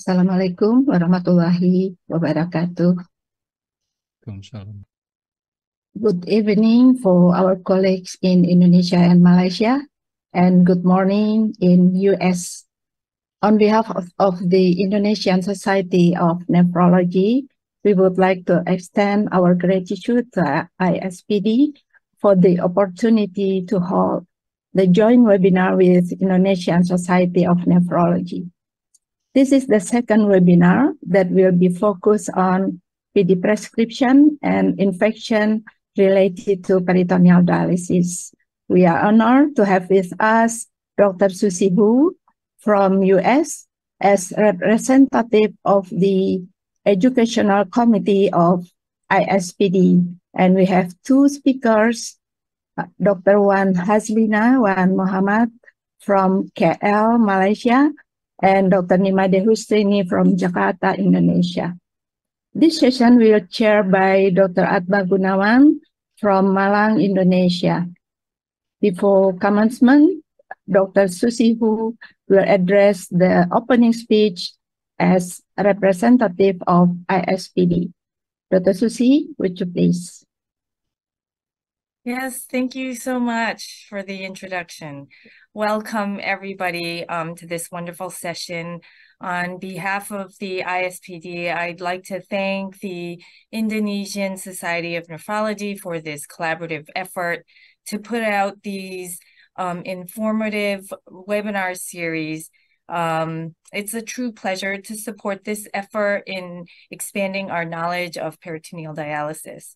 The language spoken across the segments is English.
Assalamualaikum warahmatullahi wabarakatuh. Good evening for our colleagues in Indonesia and Malaysia, and good morning in US. On behalf of, of the Indonesian Society of Nephrology, we would like to extend our gratitude to ISPD for the opportunity to hold the joint webinar with Indonesian Society of Nephrology. This is the second webinar that will be focused on PD prescription and infection related to peritoneal dialysis. We are honored to have with us Dr. Susie Hu from US as representative of the Educational Committee of ISPD. And we have two speakers, Dr. Wan Haslina Wan Muhammad from KL, Malaysia, and Dr. Ni Made Hustrini from Jakarta, Indonesia. This session will chaired by Dr. Atma Gunawan from Malang, Indonesia. Before commencement, Dr. Susie Hu will address the opening speech as representative of ISPD. Dr. Susie, would you please? Yes, thank you so much for the introduction. Welcome everybody um, to this wonderful session on behalf of the ISPD, I'd like to thank the Indonesian Society of Nephrology for this collaborative effort to put out these um, informative webinar series. Um, it's a true pleasure to support this effort in expanding our knowledge of peritoneal dialysis.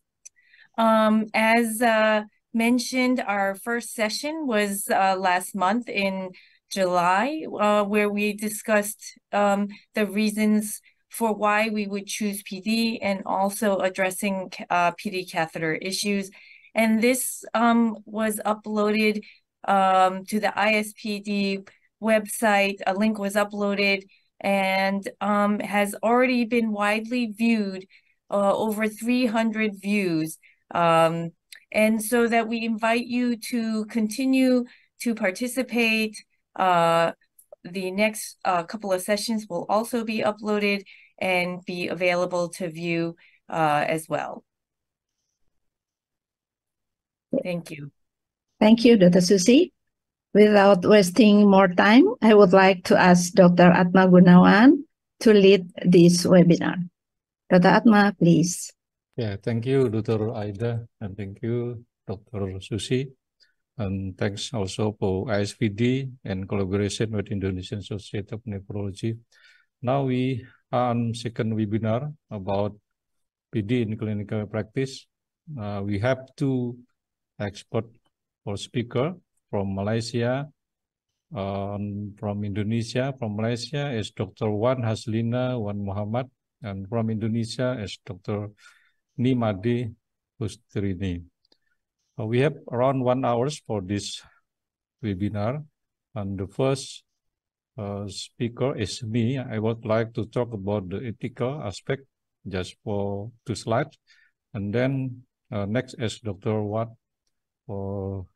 Um, as uh, mentioned, our first session was uh, last month in July, uh, where we discussed um, the reasons for why we would choose PD and also addressing uh, PD catheter issues. And this um, was uploaded um, to the ISPD website. A link was uploaded and um, has already been widely viewed, uh, over 300 views. Um, and so that we invite you to continue to participate uh, the next uh, couple of sessions will also be uploaded and be available to view uh, as well. Thank you. Thank you, Dr. Susie. Without wasting more time, I would like to ask Dr. Atma Gunawan to lead this webinar. Dr. Atma, please. Yeah, thank you, Dr. Aida, and thank you, Dr. Susie. And thanks also for ISPD and collaboration with Indonesian Society of Nephrology. Now we are on second webinar about PD in clinical practice. Uh, we have two expert or speaker from Malaysia, um, from Indonesia. From Malaysia is Dr. Wan Haslina Wan Muhammad, and from Indonesia is Dr. Ni Made Hustrini. Uh, we have around one hours for this webinar. And the first uh, speaker is me. I would like to talk about the ethical aspect just for two slides. And then uh, next is Dr. Watt for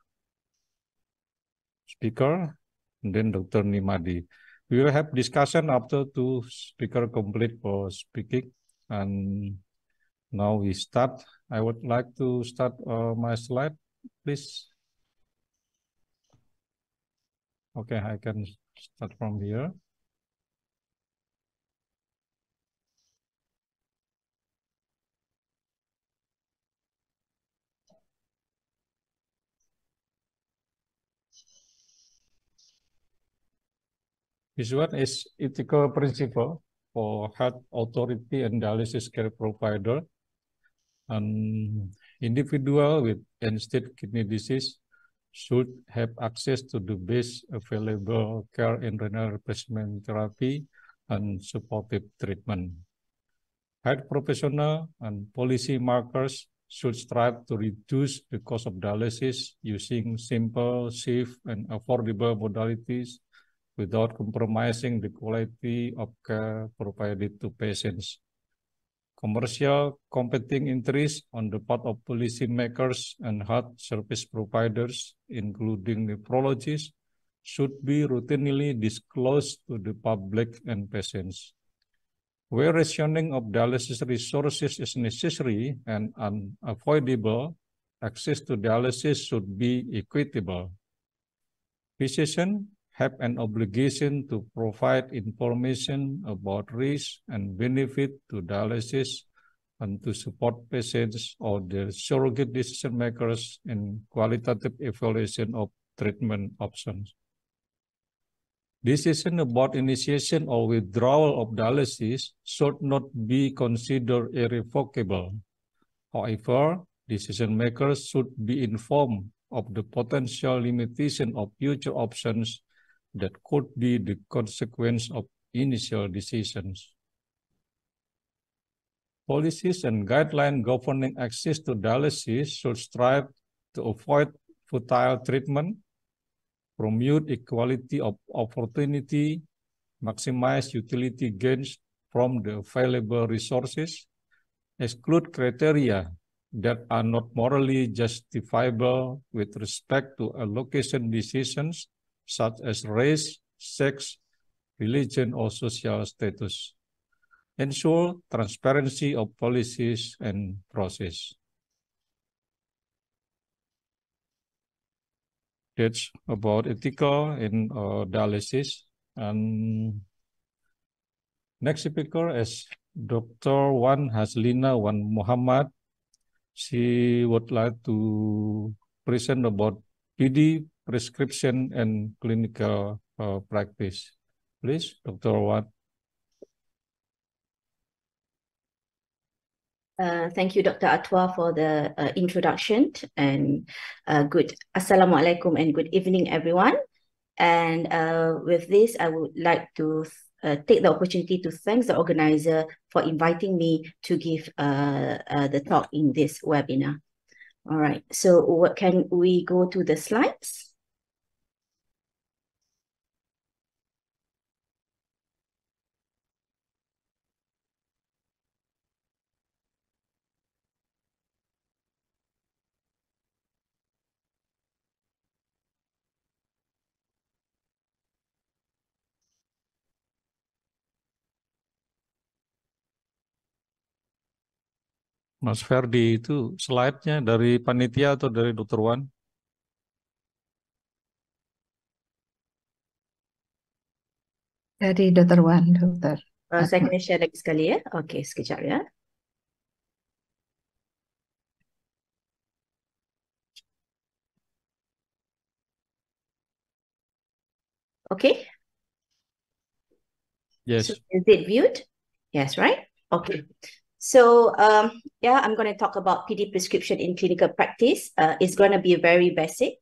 speaker, and then Dr. Ni Made. We will have discussion after two speaker complete for speaking. And now we start. I would like to start uh, my slide, please. Okay, I can start from here. This one is ethical principle for health authority and dialysis care provider an individual with end-stage kidney disease should have access to the best available care in renal replacement therapy and supportive treatment. Health professional and policy markers should strive to reduce the cost of dialysis using simple, safe, and affordable modalities without compromising the quality of care provided to patients commercial competing interests on the part of policymakers and health service providers, including nephrologists, should be routinely disclosed to the public and patients. Where rationing of dialysis resources is necessary and unavoidable, access to dialysis should be equitable. Physicians have an obligation to provide information about risk and benefit to dialysis and to support patients or their surrogate decision makers in qualitative evaluation of treatment options. Decision about initiation or withdrawal of dialysis should not be considered irrevocable. However, decision makers should be informed of the potential limitation of future options that could be the consequence of initial decisions. Policies and guidelines governing access to dialysis should strive to avoid futile treatment, promote equality of opportunity, maximize utility gains from the available resources, exclude criteria that are not morally justifiable with respect to allocation decisions such as race, sex, religion, or social status. Ensure transparency of policies and process. That's about ethical in uh, dialysis. And next speaker is Dr. Wan Haslina Wan Muhammad she would like to present about PD prescription and clinical uh, practice. Please, Dr. Wat. Uh, thank you, Dr. Atma, for the uh, introduction and uh, good. Assalamualaikum and good evening, everyone. And uh, with this, I would like to uh, take the opportunity to thank the organizer for inviting me to give uh, uh, the talk in this webinar. All right, so what can we go to the slides? Mas Ferdi itu slide-nya dari panitia atau dari Dokter Wan? Dari Dokter Wan, Dokter. Uh, saya kena share lagi sekali ya. Okey, sekejap ya. Okay. Yes. So is it viewed? Yes, right? Okay. So um, yeah, I'm going to talk about PD prescription in clinical practice. Uh, it's going to be very basic,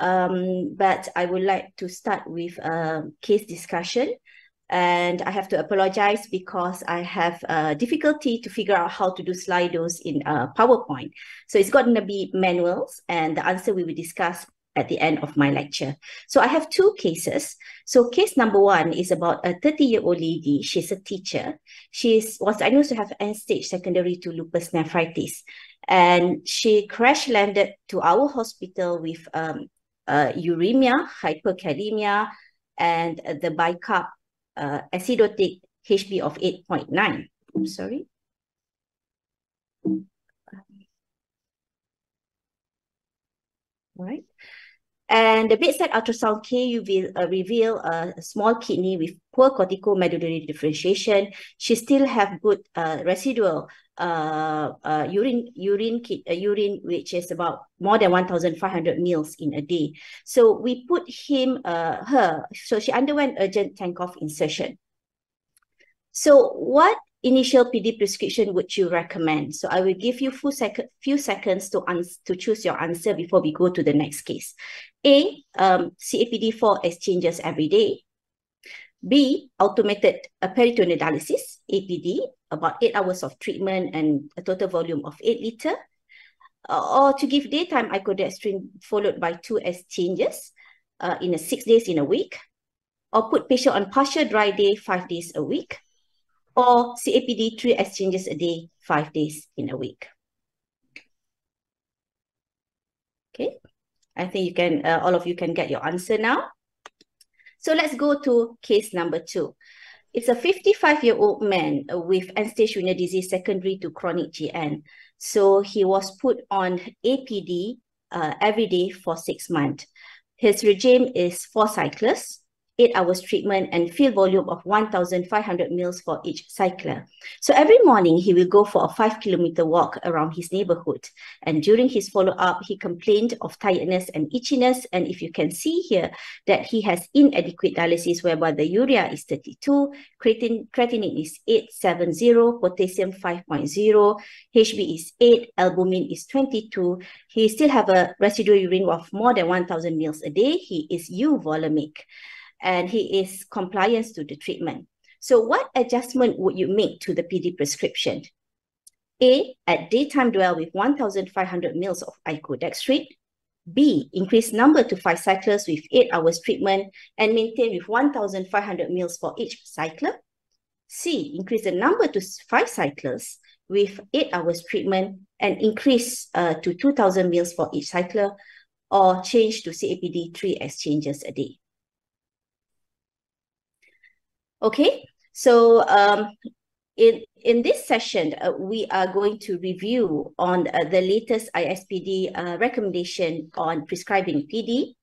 um, but I would like to start with a case discussion. And I have to apologize because I have uh, difficulty to figure out how to do Slidos in uh, PowerPoint. So it's going to be manuals and the answer we will discuss at the end of my lecture. So I have two cases. So case number one is about a 30-year-old lady. She's a teacher. She was diagnosed to have end-stage secondary to lupus nephritis. And she crash landed to our hospital with um, uh, uremia, hyperkalemia, and the bicarb uh, acidotic HB of 8.9. I'm sorry. Right. And the bedside ultrasound KU uh, reveal a small kidney with poor corticomedullary differentiation. She still have good uh, residual uh, uh, urine, urine, uh, urine, which is about more than 1,500 mils in a day. So we put him, uh, her, so she underwent urgent Tenckhoff insertion. So what initial PD prescription would you recommend? So I will give you few, sec few seconds to, to choose your answer before we go to the next case. A, um, CAPD4 exchanges every day. B, automated peritoneal dialysis, APD, about eight hours of treatment and a total volume of eight liter. Uh, or to give daytime icodextrin followed by two exchanges uh, in a six days in a week. Or put patient on partial dry day five days a week or CAPD three exchanges a day, five days in a week. Okay, I think you can, uh, all of you can get your answer now. So let's go to case number two. It's a 55-year-old man with end-stage renal disease secondary to chronic GN. So he was put on APD uh, every day for six months. His regime is four cyclists, eight hours treatment and fill volume of 1,500 mils for each cycler. So every morning he will go for a five kilometer walk around his neighborhood. And during his follow-up, he complained of tiredness and itchiness. And if you can see here that he has inadequate dialysis whereby the urea is 32, creatine, creatinine is 870, potassium 5.0, HB is 8, albumin is 22. He still have a residual urine of more than 1,000 mils a day. He is euvolemic and he is compliant to the treatment. So what adjustment would you make to the PD prescription? A, at daytime dwell with 1,500 mils of icodextrin. B, increase number to five cycles with eight hours treatment and maintain with 1,500 mils for each cycler. C, increase the number to five cycles with eight hours treatment and increase uh, to 2,000 mils for each cycler or change to CAPD three exchanges a day. Okay, so um, in, in this session, uh, we are going to review on uh, the latest ISPD uh, recommendation on prescribing PD.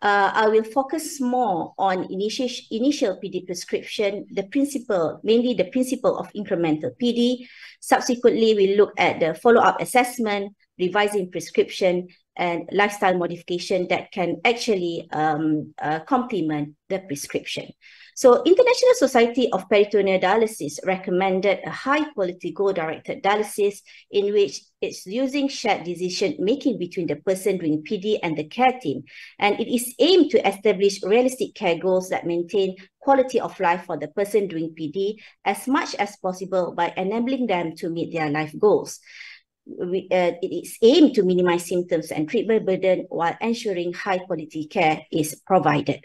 Uh, I will focus more on initial, initial PD prescription, the principle, mainly the principle of incremental PD. Subsequently, we look at the follow-up assessment, revising prescription, and lifestyle modification that can actually um, uh, complement the prescription. So International Society of Peritoneal Dialysis recommended a high-quality goal-directed dialysis in which it's using shared decision-making between the person doing PD and the care team. And it is aimed to establish realistic care goals that maintain quality of life for the person doing PD as much as possible by enabling them to meet their life goals we, uh, it is aimed to minimize symptoms and treatment burden while ensuring high quality care is provided.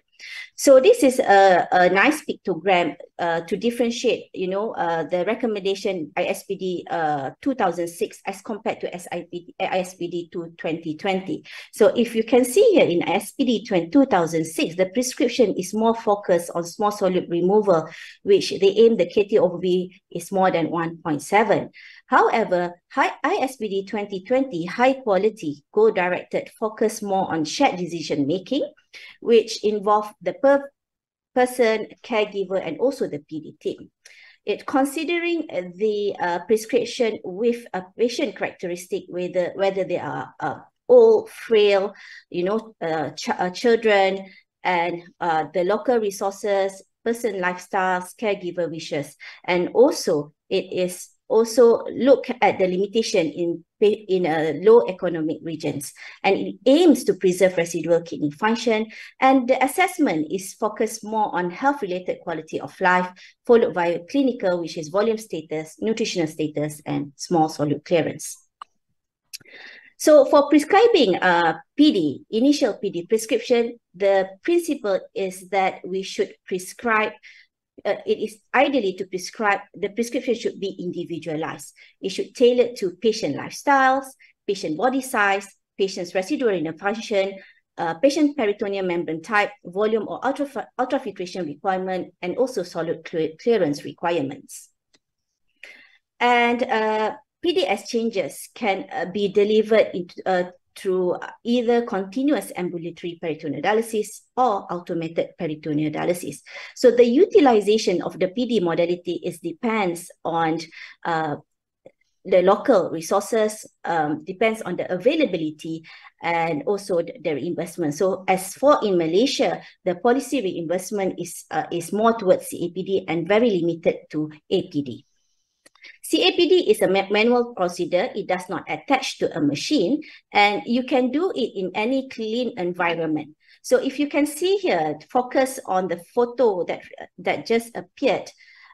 So this is a, a nice pictogram uh, to differentiate, you know, uh, the recommendation ISPD uh, 2006 as compared to SIPD, ISPD 2020. So if you can see here in ISPD 2006, the prescription is more focused on small solute removal, which they aim the KT over V is more than 1.7. However, high ISPD 2020 high quality goal-directed focus more on shared decision making, which involve the per person, caregiver, and also the PD team. It considering the uh, prescription with a patient characteristic, whether whether they are uh, old, frail, you know, uh, ch uh, children, and uh, the local resources, person lifestyles, caregiver wishes, and also it is also look at the limitation in in uh, low economic regions. And it aims to preserve residual kidney function. And the assessment is focused more on health related quality of life followed by clinical which is volume status nutritional status and small solute clearance. So for prescribing uh, PD, initial PD prescription, the principle is that we should prescribe uh, it is ideally to prescribe, the prescription should be individualized. It should tailor to patient lifestyles, patient body size, patient's residual renal function, uh, patient peritoneal membrane type, volume or ultra ultrafiltration requirement, and also solute clearance requirements. And uh, PD exchanges can uh, be delivered into, uh, through either continuous ambulatory peritoneal dialysis or automated peritoneal dialysis. So the utilization of the PD modality is depends on uh, the local resources, um, depends on the availability and also the, the, reimbursement. So as for in Malaysia, the policy reimbursement is, uh, is more towards CAPD and very limited to APD. CAPD is a manual procedure. It does not attach to a machine and you can do it in any clean environment. So if you can see here, focus on the photo that, that just appeared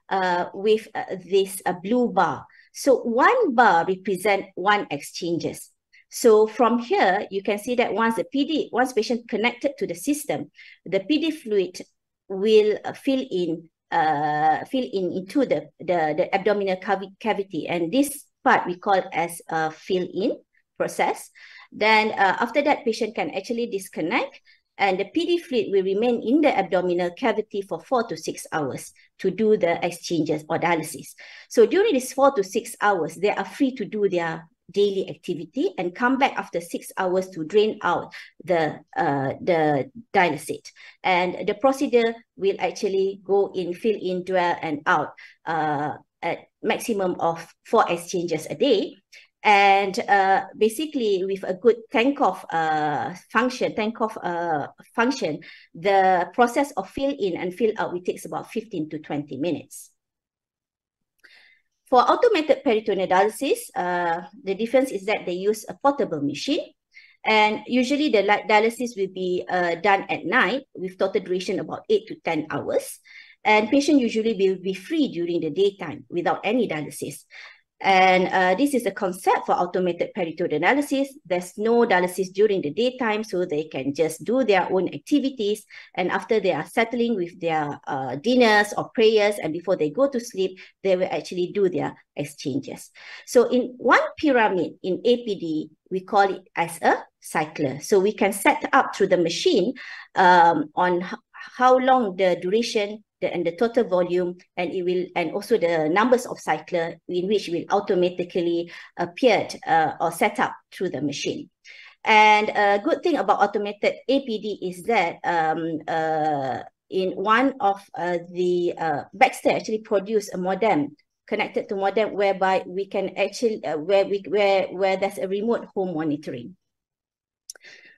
uh, with uh, this uh, blue bar. So one bar represent one exchanges. So from here, you can see that once the PD, once patient connected to the system, the PD fluid will uh, fill in uh, fill in into the, the, the abdominal cavity. And this part we call as a fill in process. Then uh, after that, patient can actually disconnect and the PD fluid will remain in the abdominal cavity for four to six hours to do the exchanges or dialysis. So during these four to six hours, they are free to do their daily activity and come back after six hours to drain out the uh, the dialysate. And the procedure will actually go in, fill in, dwell, and out uh, at maximum of four exchanges a day. And uh, basically, with a good Tenckhoff uh, function, Tenckhoff uh, function, the process of fill in and fill out, it takes about 15 to 20 minutes. For automated peritoneal dialysis, uh, the difference is that they use a portable machine. And usually the dialysis will be uh, done at night with total duration about 8 to 10 hours. And patient usually will be free during the daytime without any dialysis. And uh, this is a concept for automated peritoneal dialysis. There's no dialysis during the daytime, so they can just do their own activities. And after they are settling with their uh, dinners or prayers, and before they go to sleep, they will actually do their exchanges. So in one pyramid in APD, we call it as a cycler. So we can set up through the machine um, on how long the duration the, and the total volume and it will and also the numbers of cycler in which will automatically appear uh, or set up through the machine. And a good thing about automated APD is that um, uh, in one of uh, the uh, Baxter actually produced a modem connected to modem whereby we can actually uh, where we where where there's a remote home monitoring.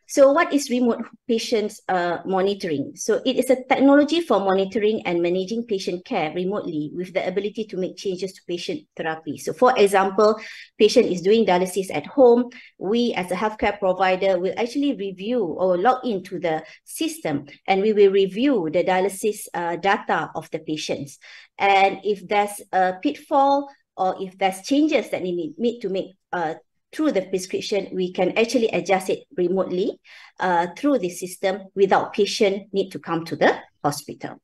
So what is remote patients uh, monitoring? So it is a technology for monitoring and managing patient care remotely with the ability to make changes to patient therapy. So for example, patient is doing dialysis at home. We as a healthcare provider will actually review or log into the system and we will review the dialysis uh, data of the patients. And if there's a pitfall or if there's changes that need, need to make uh, through the prescription, we can actually adjust it remotely uh, through the system without patient need to come to the hospital.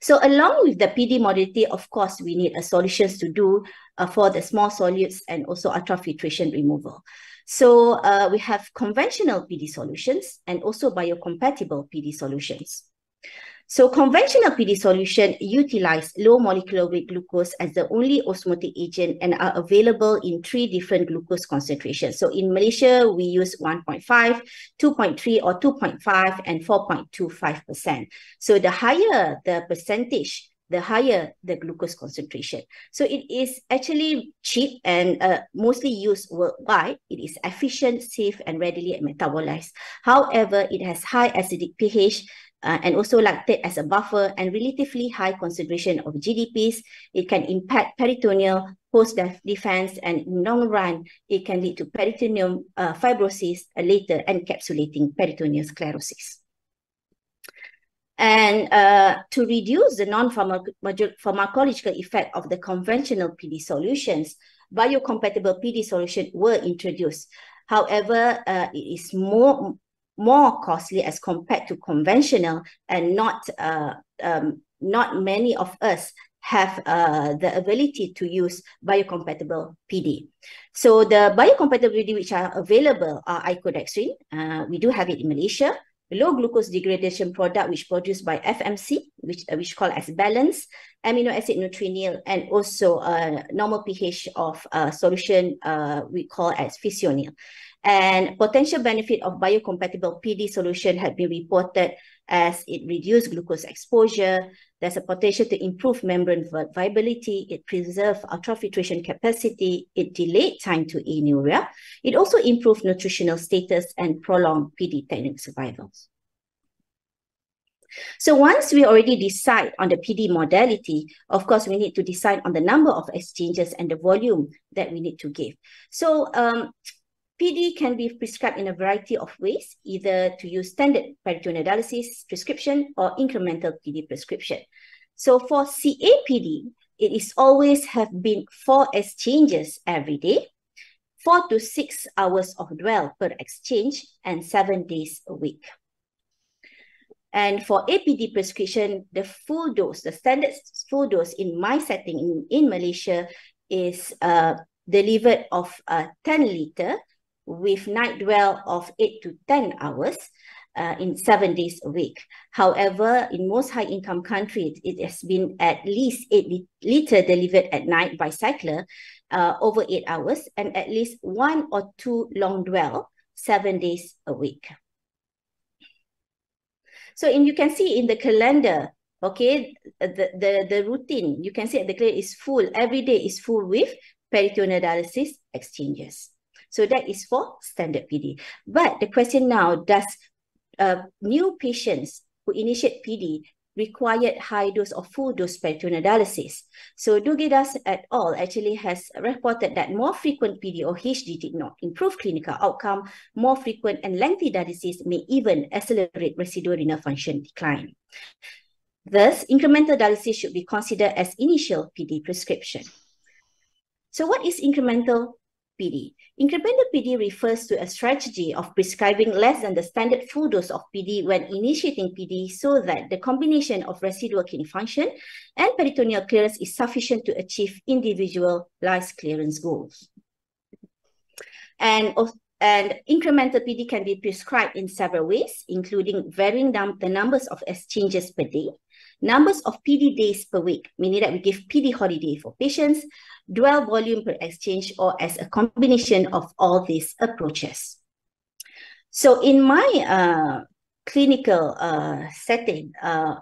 So along with the PD modality, of course, we need a solutions to do uh, for the small solutes and also ultrafiltration removal. So uh, we have conventional PD solutions and also biocompatible PD solutions. So conventional PD solution utilize low molecular weight glucose as the only osmotic agent and are available in three different glucose concentrations. So in Malaysia, we use 1.5, 2.3 or 2.5 and 4.25%. So the higher the percentage, the higher the glucose concentration. So it is actually cheap and uh, mostly used worldwide. It is efficient, safe, and readily metabolized. However, it has high acidic pH, uh, and also lactate as a buffer and relatively high concentration of GDPs. It can impact peritoneal host defense and in long run, it can lead to peritoneal uh, fibrosis and later encapsulating peritoneal sclerosis. And uh, to reduce the non-pharmacological effect of the conventional PD solutions, biocompatible PD solutions were introduced. However, uh, it is more more costly as compared to conventional and not uh, um, not many of us have uh, the ability to use biocompatible PD. So the biocompatible PD which are available are icodextrin. Uh, we do have it in Malaysia. Low glucose degradation product which produced by FMC, which uh, which called as balance, amino acid Nutrineal, and also uh, normal pH of uh, solution uh, we call as Physioneal. And potential benefit of biocompatible PD solution had been reported as it reduced glucose exposure. There's a potential to improve membrane viability. It preserves ultrafiltration capacity. It delayed time to anuria. It also improved nutritional status and prolonged PD technique survivals. So once we already decide on the PD modality, of course, we need to decide on the number of exchanges and the volume that we need to give. So um, PD can be prescribed in a variety of ways, either to use standard peritoneal dialysis prescription or incremental PD prescription. So for CAPD, it is always have been four exchanges every day, four to six hours of dwell per exchange, and seven days a week. And for APD prescription, the full dose, the standard full dose in my setting in, in Malaysia is uh, delivered of uh, 10 liter with night dwell of 8 to 10 hours. uh, in seven days a week. However, in most high-income countries, it has been at least 8 liter delivered at night by cycler uh, over eight hours and at least one or two long dwell seven days a week. So in, you can see in the calendar, okay, the, the, the routine, you can see at the calendar is full, every day is full with peritoneal dialysis exchanges. So that is for standard PD. But the question now, does uh, new patients who initiate PD required high dose or full dose peritoneal dialysis. So Daugirdas et al. actually has reported that more frequent PD or HD did not improve clinical outcome. More frequent and lengthy dialysis may even accelerate residual renal function decline. Thus, incremental dialysis should be considered as initial PD prescription. So what is incremental PD. Incremental PD refers to a strategy of prescribing less than the standard full dose of PD when initiating PD so that the combination of residual kidney function and peritoneal clearance is sufficient to achieve individualized clearance goals. And, and incremental PD can be prescribed in several ways, including varying the numbers of exchanges per day, numbers of PD days per week, meaning that we give PD holiday for patients, dwell volume per exchange, or as a combination of all these approaches. So in my uh, clinical uh, setting, uh,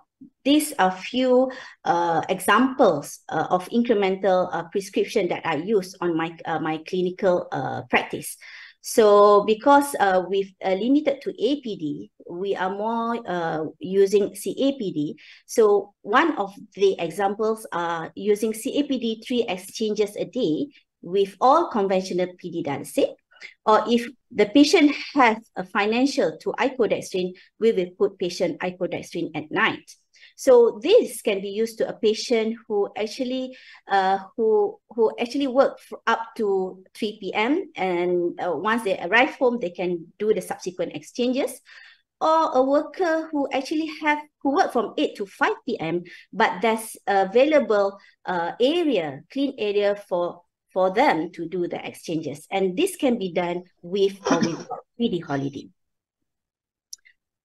these are few uh, examples uh, of incremental uh, prescription that I use on my uh, my clinical uh, practice. So because uh, we've uh, limited to APD, we are more uh, using CAPD. So one of the examples are using CAPD three exchanges a day with all conventional PD dialysis. Or if the patient has a financial to icodextrin, we will put patient icodextrin at night. So this can be used to a patient who actually uh, who who actually work up to 3 p.m. and uh, once they arrive home, they can do the subsequent exchanges. Or a worker who actually have who work from 8 to 5 p.m. but there's available uh, area, clean area for for them to do the exchanges. And this can be done with or without PD holiday.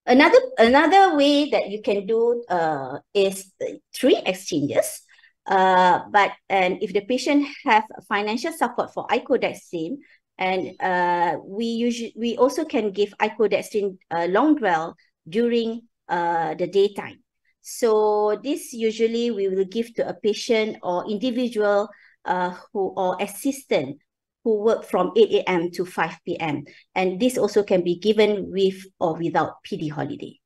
Another another way that you can do uh, is three exchanges. Uh, but and if the patient have financial support for icodextrin, and uh, we usually we also can give icodextrin uh, long dwell during uh, the daytime. So this usually we will give to a patient or individual uh, who or assistant who work from 8 a.m. to 5 p.m. And this also can be given with or without PD holiday.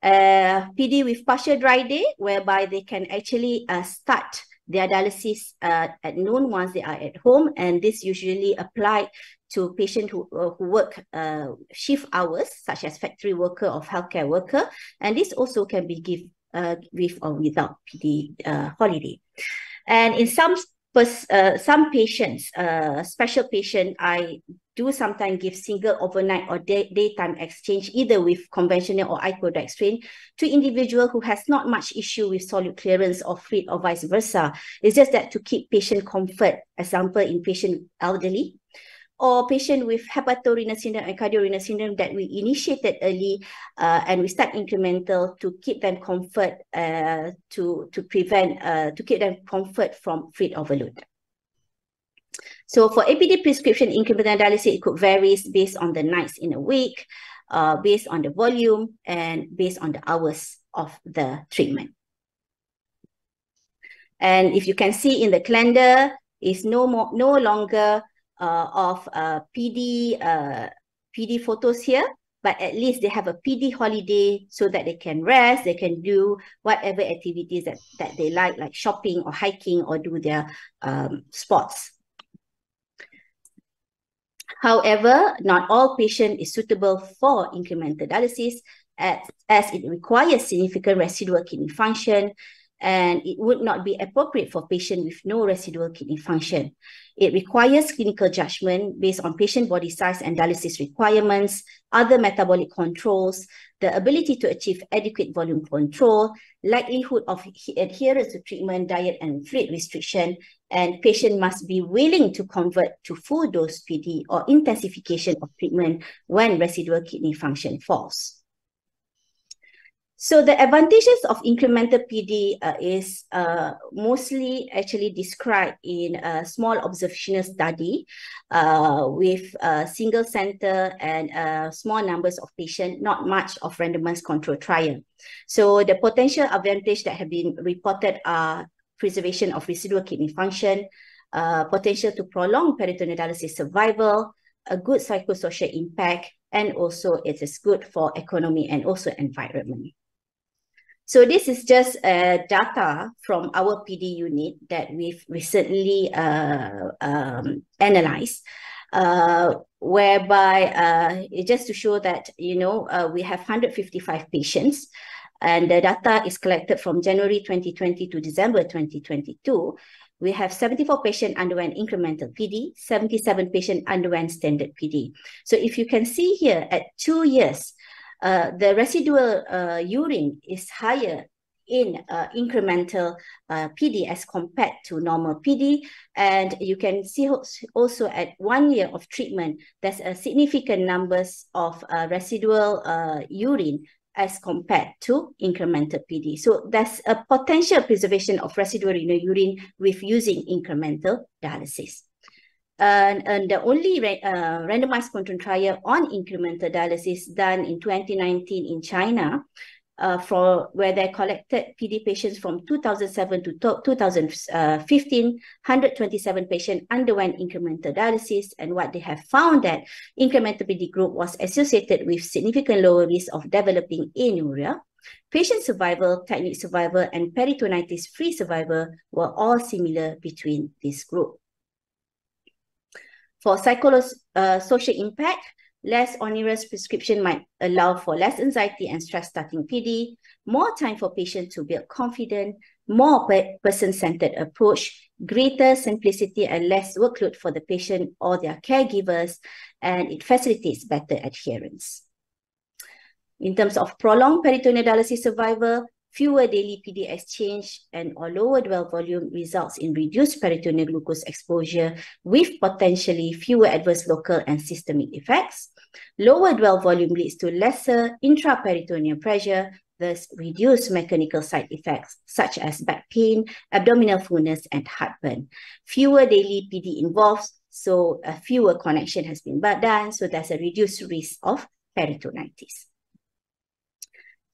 Uh, PD with partial dry day, whereby they can actually uh, start their dialysis uh, at noon once they are at home. And this usually applied to patients who, uh, who work uh, shift hours, such as factory worker or healthcare worker. And this also can be given uh, with or without PD uh, holiday. And in some uh, some patients, uh, special patient, I do sometimes give single overnight or day, daytime exchange, either with conventional or icodextrin, to individual who has not much issue with solute clearance or fluid or vice versa. It's just that to keep patient comfort, example in patient elderly, or patient with hepatorenal syndrome and cardiorenal syndrome that we initiated early uh, and we start incremental to keep them comfort uh, to to prevent uh, to keep them comfort from fluid overload. So for APD prescription incremental dialysis, it could vary based on the nights in a week, uh, based on the volume, and based on the hours of the treatment. And if you can see in the calendar, is no more no longer of uh, PD uh, PD photos here, but at least they have a PD holiday so that they can rest, they can do whatever activities that, that they like, like shopping or hiking or do their um, sports. However, not all patient is suitable for incremental dialysis as, as it requires significant residual kidney function and it would not be appropriate for patient with no residual kidney function. It requires clinical judgment based on patient body size and dialysis requirements, other metabolic controls, the ability to achieve adequate volume control, likelihood of adherence to treatment, diet and fluid restriction, and patient must be willing to convert to full dose PD or intensification of treatment when residual kidney function falls. So the advantages of incremental PD uh, is uh, mostly actually described in a small observational study uh, with a single center and uh, small numbers of patients, not much of randomized control trial. So the potential advantage that have been reported are preservation of residual kidney function, uh, potential to prolong peritoneal dialysis survival, a good psychosocial impact, and also it is good for economy and also environment. So this is just uh, data from our PD unit that we've recently uh, um, analyzed, uh, whereby uh, just to show that, you know, uh, we have 155 patients and the data is collected from January 2020 to December 2022. We have 74 patients underwent incremental PD, 77 patients underwent standard PD. So if you can see here at two years, uh, the residual uh, urine is higher in uh, incremental uh, PD as compared to normal PD. And you can see also at one year of treatment, there's a significant numbers of uh, residual uh, urine as compared to incremental PD. So there's a potential preservation of residual urine with using incremental dialysis. And, and the only uh, randomized control trial on incremental dialysis done in 2019 in China uh, for where they collected PD patients from 2007 to 2015, 127 patients underwent incremental dialysis, and what they have found that incremental PD group was associated with significant lower risk of developing anuria. Patient survival, technique survival, and peritonitis-free survival were all similar between this group. For psychosocial uh, impact, less onerous prescription might allow for less anxiety and stress starting PD, more time for patients to build confidence, more person-centered approach, greater simplicity and less workload for the patient or their caregivers, and it facilitates better adherence. In terms of prolonged peritoneal dialysis survival, fewer daily PD exchange and or lower dwell volume results in reduced peritoneal glucose exposure with potentially fewer adverse local and systemic effects. Lower dwell volume leads to lesser intraperitoneal pressure, thus reduced mechanical side effects such as back pain, abdominal fullness, and heartburn. Fewer daily PD involves, so a fewer connection has been done, so there's a reduced risk of peritonitis.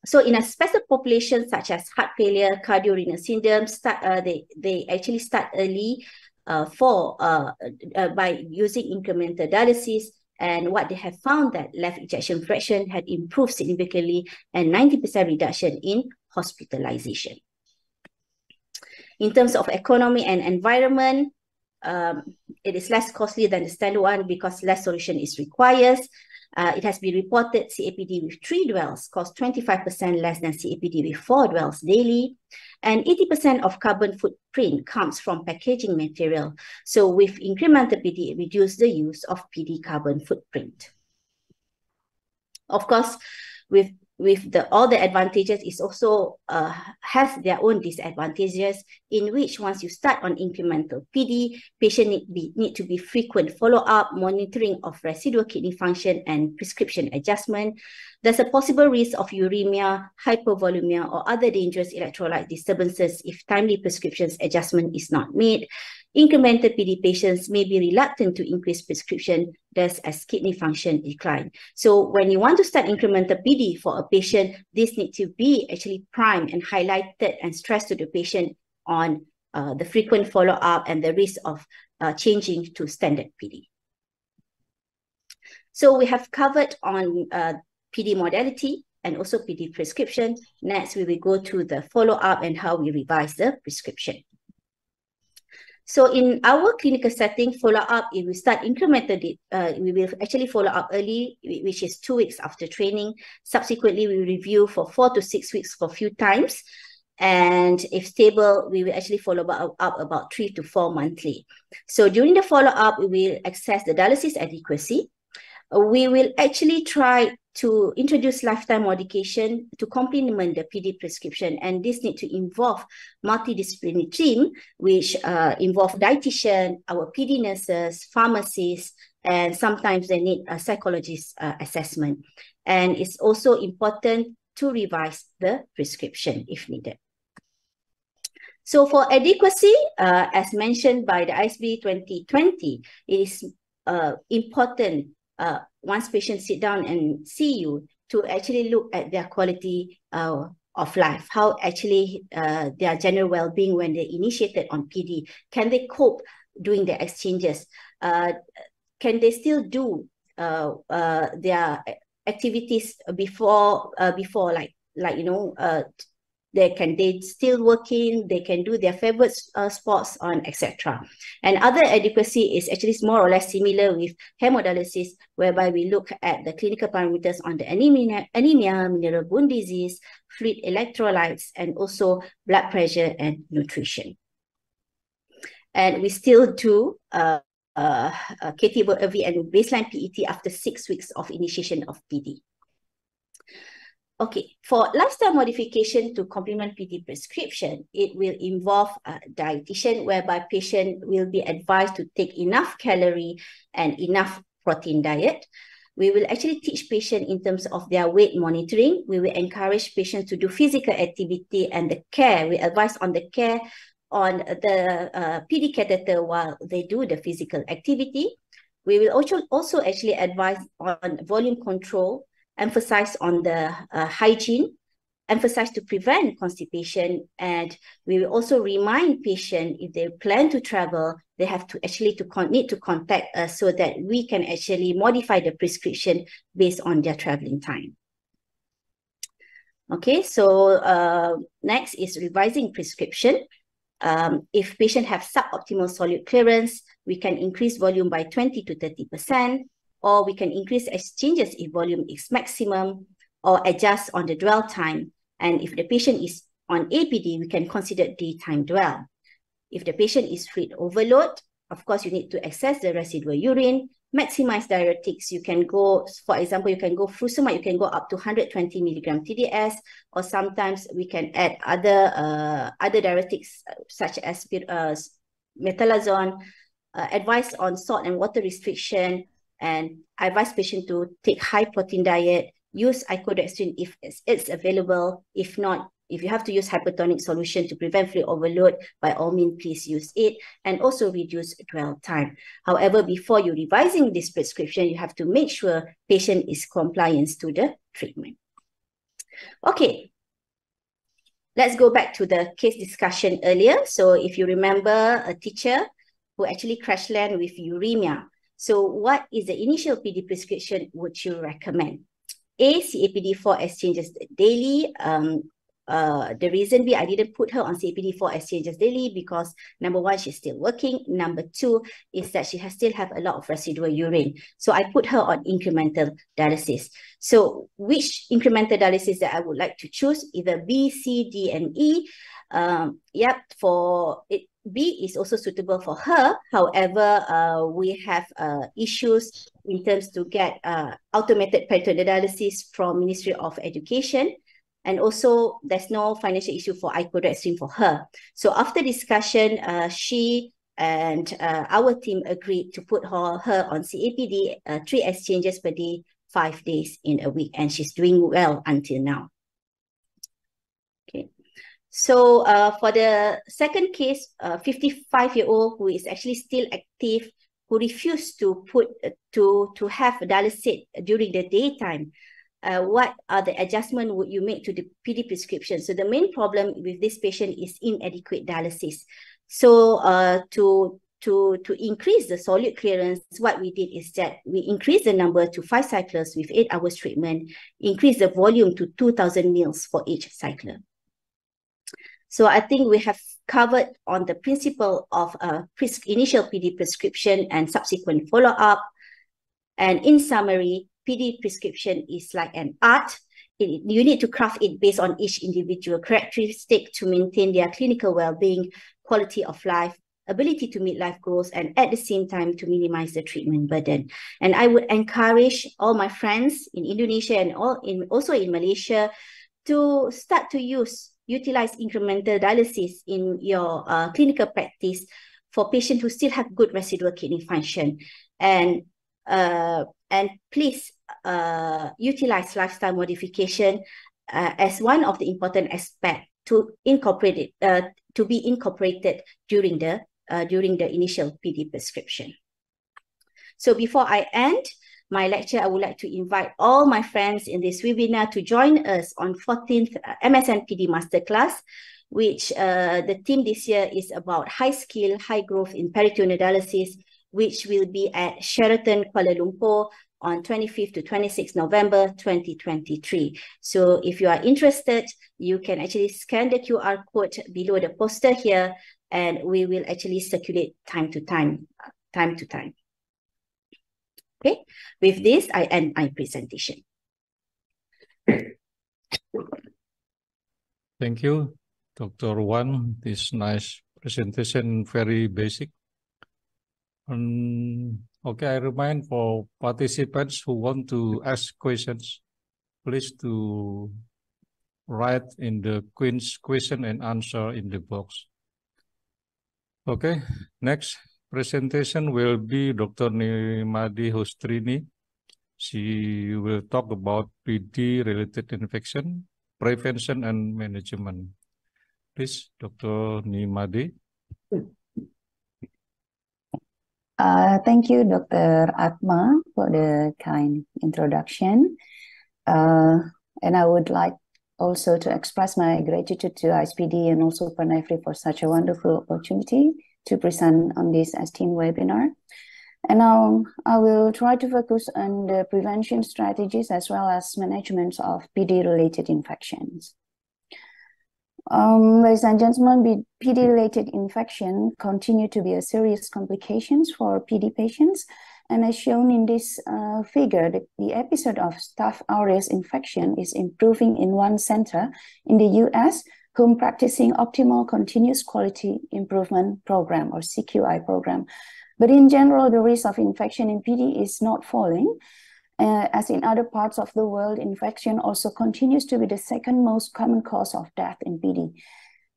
So in a specific population such as heart failure, cardiorenal syndrome, start, uh, they, they actually start early uh, for uh, uh, by using incremental dialysis. And what they have found that left ejection fraction had improved significantly and 90% reduction in hospitalization. In terms of economy and environment, um, it is less costly than the standard one because less solution is required. Uh, it has been reported CAPD with three dwells costs 25% less than CAPD with four dwells daily. And 80% of carbon footprint comes from packaging material. So with incremental PD, it reduces the use of PD carbon footprint. Of course, with with the all the advantages is also uh, has their own disadvantages in which once you start on incremental PD, patient need, be, need to be frequent follow-up, monitoring of residual kidney function and prescription adjustment. There's a possible risk of uremia, hypovolemia, or other dangerous electrolyte disturbances if timely prescriptions adjustment is not made. Incremental PD patients may be reluctant to increase prescription thus as kidney function decline. So when you want to start incremental PD for a patient, this needs to be actually primed and highlighted and stressed to the patient on uh, the frequent follow-up and the risk of uh, changing to standard PD. So we have covered on uh, PD modality and also PD prescription. Next, we will go to the follow-up and how we revise the prescription. So in our clinical setting, follow-up, if we start incremental, uh, we will actually follow up early, which is two weeks after training. Subsequently, we review for four to six weeks for a few times. And if stable, we will actually follow up, up about three to four monthly. So during the follow-up, we will assess the dialysis adequacy. We will actually try to introduce lifetime medication to complement the PD prescription. And this need to involve multidisciplinary team, which uh, involve dietitian, our PD nurses, pharmacists, and sometimes they need a psychologist uh, assessment. And it's also important to revise the prescription if needed. So for adequacy, uh, as mentioned by the ISPD 2020, it is uh, important uh, once patients sit down and see you to actually look at their quality uh, of life, how actually uh, their general well-being when they initiated on PD. Can they cope doing the exchanges? Uh, can they still do uh, uh, their activities before before like like you know they can they still working they can do their favorite uh, sports on etc and other adequacy is actually more or less similar with hemodialysis whereby we look at the clinical parameters on the anemia anemia mineral bone disease fluid electrolytes and also blood pressure and nutrition and we still do uh, uh, uh, Kt/V and baseline PET after six weeks of initiation of PD. Okay, for lifestyle modification to complement PD prescription, it will involve a dietitian whereby patient will be advised to take enough calorie and enough protein diet. We will actually teach patient in terms of their weight monitoring. We will encourage patients to do physical activity and the care. We advise on the care on the uh, PD catheter while they do the physical activity. We will also, also actually advise on volume control emphasize on the uh, hygiene, emphasize to prevent constipation, and we will also remind patient if they plan to travel, they have to actually to need to contact us so that we can actually modify the prescription based on their traveling time. Okay, so uh, next is revising prescription. Um, if patient have suboptimal solute clearance, we can increase volume by 20 to 30% or we can increase exchanges if volume is maximum or adjust on the dwell time. And if the patient is on APD, we can consider daytime dwell. If the patient is fluid overload, of course, you need to access the residual urine, maximize diuretics. You can go, for example, you can go furosemide, you can go up to 120 milligram TDS, or sometimes we can add other uh, other diuretics such as uh, uh, advice on salt and water restriction, and I advise patients to take high protein diet, use icodextrin if it's, it's available. If not, if you have to use hypertonic solution to prevent fluid overload, by all means, please use it and also reduce dwell time. However, before you revising this prescription, you have to make sure patient is compliant to the treatment. Okay, let's go back to the case discussion earlier. So if you remember a teacher who actually crash land with uremia, so what is the initial PD prescription would you recommend? A, CAPD-4 exchanges daily. Um, uh, the reason B, I didn't put her on CAPD-4 exchanges daily because number one, she's still working. Number two is that she has still have a lot of residual urine. So I put her on incremental dialysis. So which incremental dialysis that I would like to choose? Either B, C, D, and E. Um, yep, for it, B is also suitable for her. However, uh, we have uh, issues in terms to get uh, automated peritoneal dialysis from Ministry of Education. And also, there's no financial issue for icodextrin for her. So after discussion, uh, she and uh, our team agreed to put her, her on CAPD, uh, three exchanges per day, five days in a week. And she's doing well until now. So uh, for the second case, a 55-year-old who is actually still active, who refused to put uh, to to have dialysis during the daytime, uh, what are the adjustment would you make to the PD prescription? So the main problem with this patient is inadequate dialysis. So uh, to to to increase the solute clearance, what we did is that we increased the number to five cycles with eight hours treatment, increase the volume to 2,000 mils for each cycle. So I think we have covered on the principle of a initial PD prescription and subsequent follow-up. And in summary, PD prescription is like an art. it, you need to craft it based on each individual characteristic to maintain their clinical well-being, quality of life, ability to meet life goals, and at the same time to minimize the treatment burden. And I would encourage all my friends in Indonesia and all in also in Malaysia to start to use utilize incremental dialysis in your uh, clinical practice for patients who still have good residual kidney function. And uh, and please uh, utilize lifestyle modification uh, as one of the important aspects to incorporate it, uh, to be incorporated during the uh, during the initial PD prescription. So before I end my lecture, I would like to invite all my friends in this webinar to join us on 14th MSNPD MSN PD Masterclass, which uh, the theme this year is about high skill, high growth in peritoneal dialysis, which will be at Sheraton Kuala Lumpur on 25th to 26th November 2023. So if you are interested, you can actually scan the QR code below the poster here and we will actually circulate time to time, time to time. Okay, with this, I end my presentation. Thank you, Dr. Wan. This nice presentation, very basic. Um, okay, I remind for participants who want to ask questions, please to write in the Queen's question and answer in the box. Okay, next presentation will be Dr. Ni Made Hustrini. She will talk about PD-related infection, prevention, and management. Please, Dr. Ni Made. Uh, thank you, Dr. Atma, for the kind introduction. Uh, and I would like also to express my gratitude to ISPD and also PERNEFRI for such a wonderful opportunity to present on this esteemed webinar. And now I will try to focus on the prevention strategies as well as management of PD-related infections. Um, ladies and gentlemen, PD-related infection continue to be a serious complications for PD patients. And as shown in this uh, figure, the, the, episode of Staph aureus infection is improving in one center in the US, whom practicing optimal continuous quality improvement program or CQI program. But in general, the risk of infection in PD is not falling. Uh, as in other parts of the world, infection also continues to be the second most common cause of death in PD.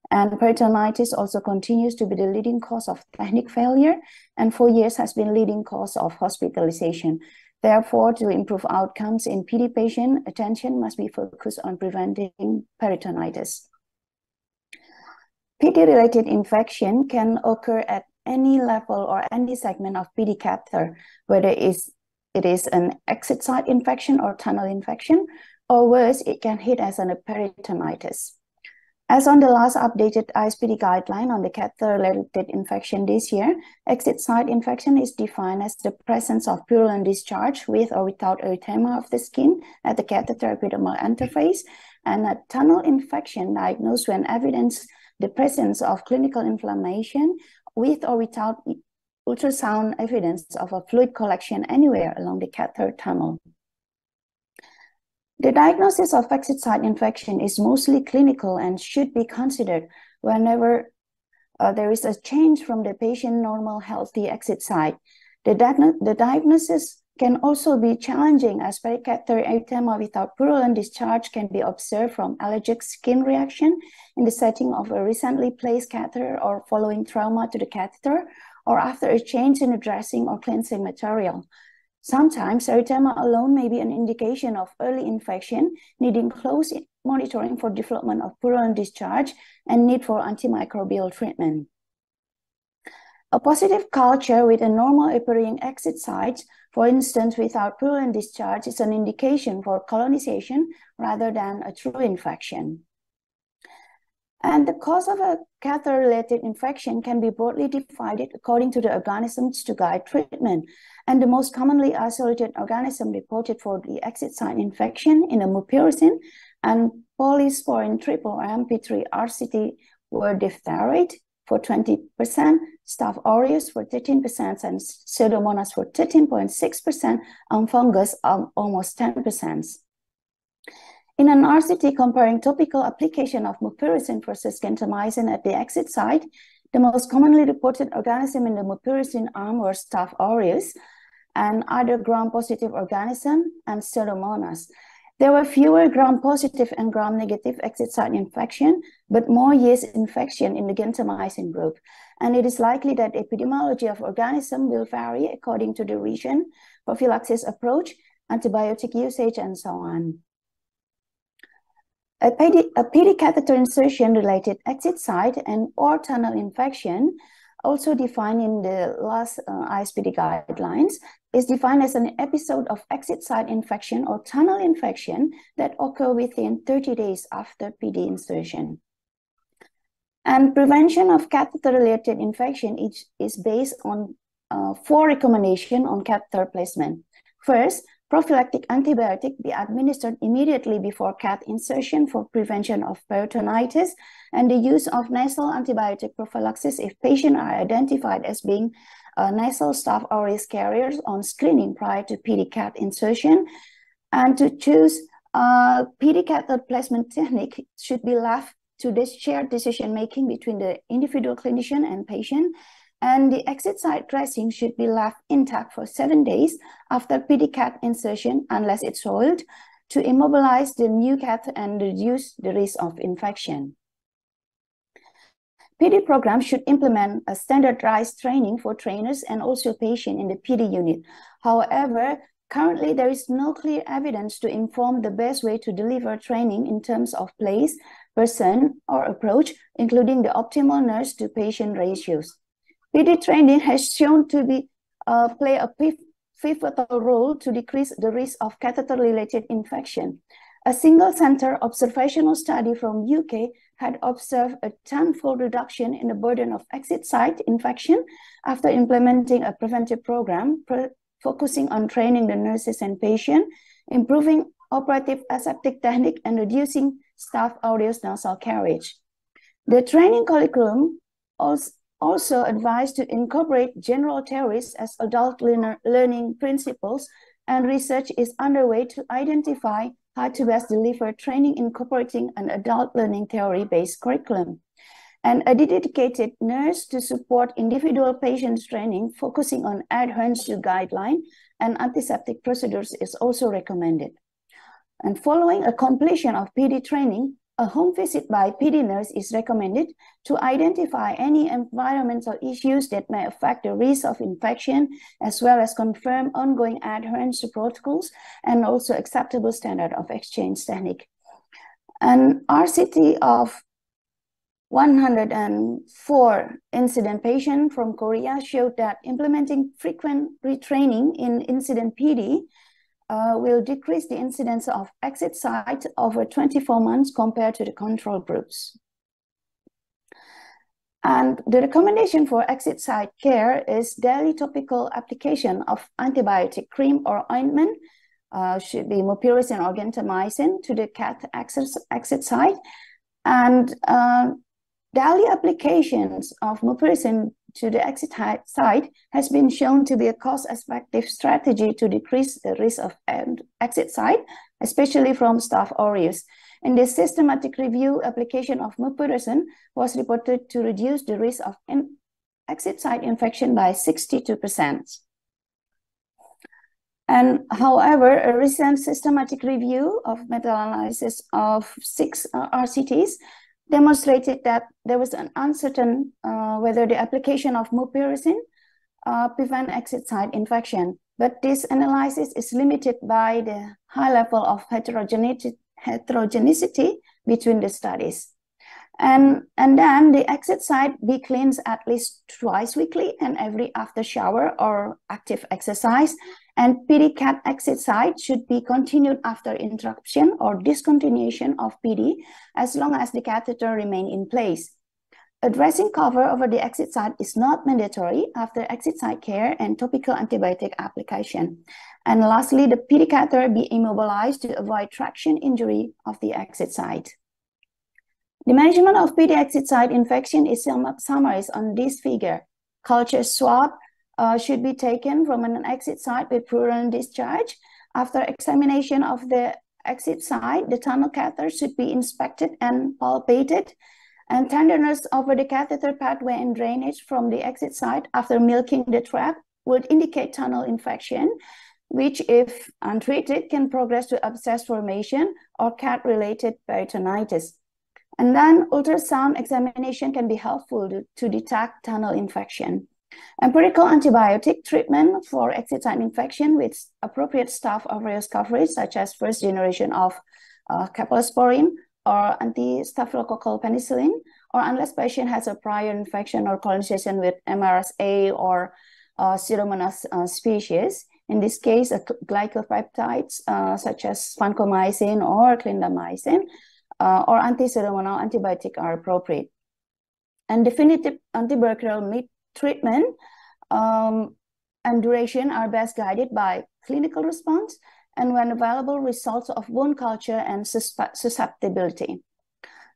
And peritonitis also continues to be the leading cause of technique failure and for years has been leading cause of hospitalization. Therefore, to improve outcomes in PD patient, attention must be focused on preventing peritonitis. PD-related infection can occur at any level or any segment of PD catheter, whether it is, it is an exit site infection or tunnel infection, or worse, it can hit as an peritonitis. As on the last updated ISPD guideline on the catheter-related infection this year, exit site infection is defined as the presence of purulent discharge with or without erythema of the skin at the catheter epidermal interface, and a tunnel infection diagnosed when evidence the presence of clinical inflammation with or without ultrasound evidence of a fluid collection anywhere along the catheter tunnel. The diagnosis of exit site infection is mostly clinical and should be considered whenever uh, there is a change from the patient normal healthy exit site. The, the diagnosis can also be challenging as pericatheter erythema without purulent discharge can be observed from allergic skin reaction in the setting of a recently placed catheter or following trauma to the catheter or after a change in the dressing or cleansing material. Sometimes erythema alone may be an indication of early infection, needing close monitoring for development of purulent discharge and need for antimicrobial treatment. A positive culture with a normal appearing exit site, for instance, without purulent discharge, is an indication for colonization rather than a true infection. And the cause of a catheter-related infection can be broadly divided according to the organisms to guide treatment. And the most commonly isolated organism reported for the exit site infection in the mupirocin and polysporin triple or MP3 RCT were diphtheroid for 20%, Staph aureus for 13%, and Pseudomonas for 13.6%, and fungus um, almost 10%. In an RCT comparing topical application of mupirocin versus gentamicin at the exit site, the most commonly reported organism in the mupirocin arm were Staph aureus and other gram-positive organism and Pseudomonas. There were fewer gram-positive and gram-negative exit site infection, but more yeast infection in the gentamicin group. And it is likely that epidemiology of organism will vary according to the region, prophylaxis approach, antibiotic usage, and so on. A PD, catheter insertion related exit site and or tunnel infection, also defined in the last uh, ISPD guidelines, is defined as an episode of exit site infection or tunnel infection that occur within 30 days after PD insertion. And prevention of catheter-related infection is, is based on uh, four recommendations on catheter placement. First, prophylactic antibiotic be administered immediately before cath insertion for prevention of peritonitis and the use of nasal antibiotic prophylaxis if patients are identified as being uh, nasal staph aureus carriers on screening prior to PD cath insertion and to choose uh, PD catheter placement technique should be left to this shared decision making between the individual clinician and patient and the exit site dressing should be left intact for seven days after PD cath insertion unless it's soiled to immobilize the new cath and reduce the risk of infection. PD program should implement a standardized training for trainers and also patient in the PD unit. However, currently there is no clear evidence to inform the best way to deliver training in terms of place, person, or approach, including the optimal nurse to patient ratios. PD training has shown to be uh, play a pivotal role to decrease the risk of catheter-related infection. A single center observational study from UK had observed a tenfold reduction in the burden of exit site infection after implementing a preventive program focusing on training the nurses and patient, improving operative aseptic technique, and reducing Staph aureus nasal carriage. The training curriculum also also advised to incorporate general theories as adult learner learning principles, and research is underway to identify how to best deliver training incorporating an adult learning theory-based curriculum. And a dedicated nurse to support individual patients training, focusing on adherence to guideline and antiseptic procedures is also recommended. And following a completion of PD training, a home visit by PD nurse is recommended to identify any environmental issues that may affect the risk of infection, as well as confirm ongoing adherence to protocols and also acceptable standard of exchange technique. An RCT of 104 incident patients from Korea showed that implementing frequent retraining in incident PD uh, will decrease the incidence of exit site over 24 months compared to the control groups. And the recommendation for exit site care is daily topical application of antibiotic cream or ointment, uh, should be mupirocin or gentamicin to the cath exit site. And uh, daily applications of mupirocin to the exit site has been shown to be a cost-effective strategy to decrease the risk of exit site, especially from Staph aureus. In this systematic review, application of mupirocin was reported to reduce the risk of exit site infection by 62%. And however, a recent systematic review of meta-analysis of six uh, RCTs demonstrated that there was an uncertain uh, whether the application of mupirocin uh, prevent exit site infection. But this analysis is limited by the high level of heterogeneity, heterogeneity between the studies. And, and then the exit site be cleansed at least twice weekly and every after shower or active exercise and PD cath exit site should be continued after interruption or discontinuation of PD as long as the catheter remain in place. A dressing cover over the exit site is not mandatory after exit site care and topical antibiotic application. And lastly, the PD catheter be immobilized to avoid traction injury of the exit site. The management of PD exit site infection is summarized on this figure. Culture swab uh, should be taken from an exit site with purulent discharge. After examination of the exit site, the tunnel catheter should be inspected and palpated. And tenderness over the catheter pathway and drainage from the exit site after milking the trap would indicate tunnel infection, which if untreated can progress to abscess formation or cat-related peritonitis. And then ultrasound examination can be helpful to, to detect tunnel infection. Empirical antibiotic treatment for exit site infection with appropriate staph aureus coverage, such as first generation of uh, cephalosporin or anti-staphylococcal penicillin, or unless patient has a prior infection or colonization with MRSA or uh, Pseudomonas uh, species. In this case, uh, glycopeptides such as vancomycin or clindamycin uh, or anti-pseudomonal antibiotic are appropriate. And definitive antibiotic treatment um, and duration are best guided by clinical response and when available results of wound culture and susceptibility.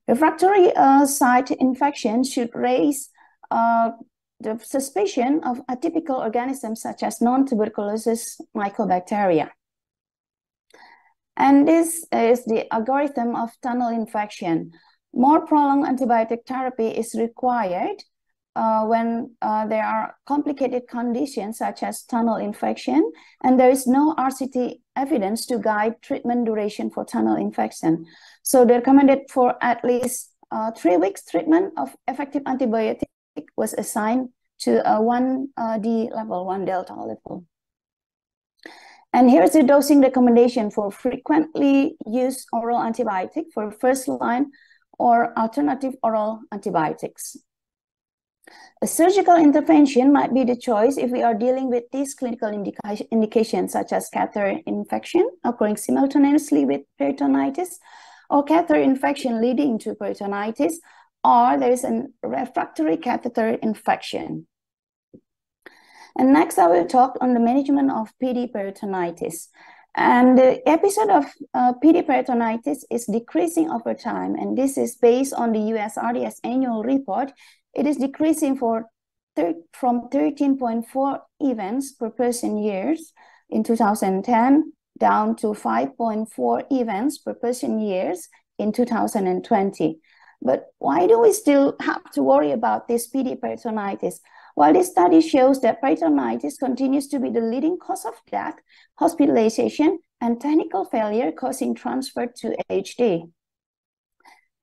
Refractory uh, site infection should raise uh, the suspicion of atypical organisms such as non-tuberculosis mycobacteria. And this is the algorithm of tunnel infection. More prolonged antibiotic therapy is required uh, when uh, there are complicated conditions such as tunnel infection, and there is no RCT evidence to guide treatment duration for tunnel infection. So they recommended for at least uh, three weeks treatment of effective antibiotic was assigned to a 1D level, 1 delta level. And here's the dosing recommendation for frequently used oral antibiotic for first line or alternative oral antibiotics. A surgical intervention might be the choice if we are dealing with these clinical indica indications such as catheter infection occurring simultaneously with peritonitis or catheter infection leading to peritonitis or there is a refractory catheter infection. And next, I will talk on the management of PD peritonitis. And the episode of uh, PD peritonitis is decreasing over time. And this is based on the USRDS annual report. It is decreasing for from 13.4 events per person years in 2010 down to 5.4 events per person years in 2020. But why do we still have to worry about this PD peritonitis? While this study shows that peritonitis continues to be the leading cause of death, hospitalization, and technical failure causing transfer to HD.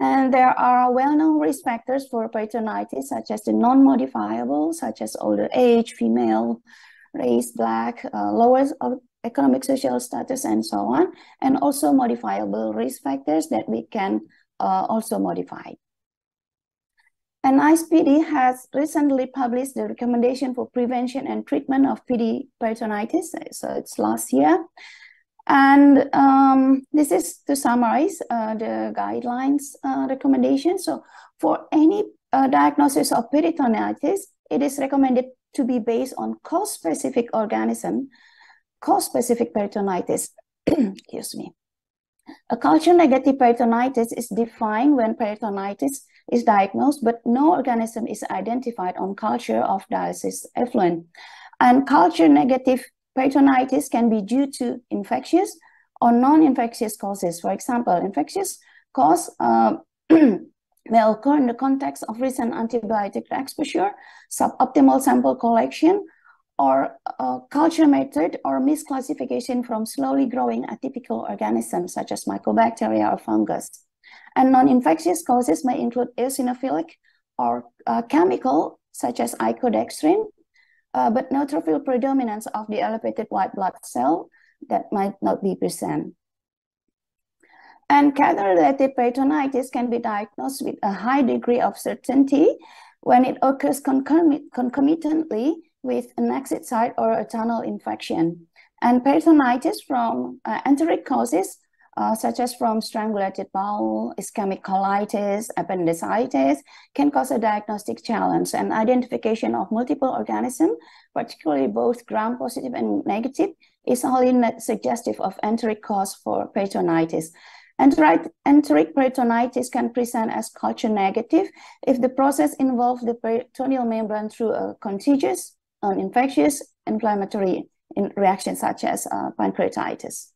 And there are well-known risk factors for peritonitis, such as the non-modifiable, such as older age, female, race, black, uh, lower economic social status, and so on, and also modifiable risk factors that we can uh, also modify. And ISPD has recently published the recommendation for prevention and treatment of PD peritonitis. So it's last year. And um, this is to summarize uh, the guidelines uh, recommendation. So for any uh, diagnosis of peritonitis, it is recommended to be based on cause-specific organism, cause-specific peritonitis, excuse me. A culture negative peritonitis is defined when peritonitis is diagnosed, but no organism is identified on culture of dialysis effluent. And culture negative peritonitis can be due to infectious or non-infectious causes. For example, infectious cause uh, may occur in the context of recent antibiotic exposure, suboptimal sample collection, or uh, culture method or misclassification from slowly growing atypical organisms such as mycobacteria or fungus. And non-infectious causes may include eosinophilic or uh, chemical such as icodextrin, uh, but neutrophil predominance of the elevated white blood cell that might not be present. And catheter-related peritonitis can be diagnosed with a high degree of certainty when it occurs concomitantly with an exit site or a tunnel infection. And peritonitis from uh, enteric causes, uh, such as from strangulated bowel, ischemic colitis, appendicitis, can cause a diagnostic challenge. And identification of multiple organisms, particularly both gram-positive and negative, is only suggestive of enteric cause for peritonitis. Enteric, enteric peritonitis can present as culture negative if the process involves the peritoneal membrane through a contiguous um, infectious inflammatory reaction such as uh, pancreatitis.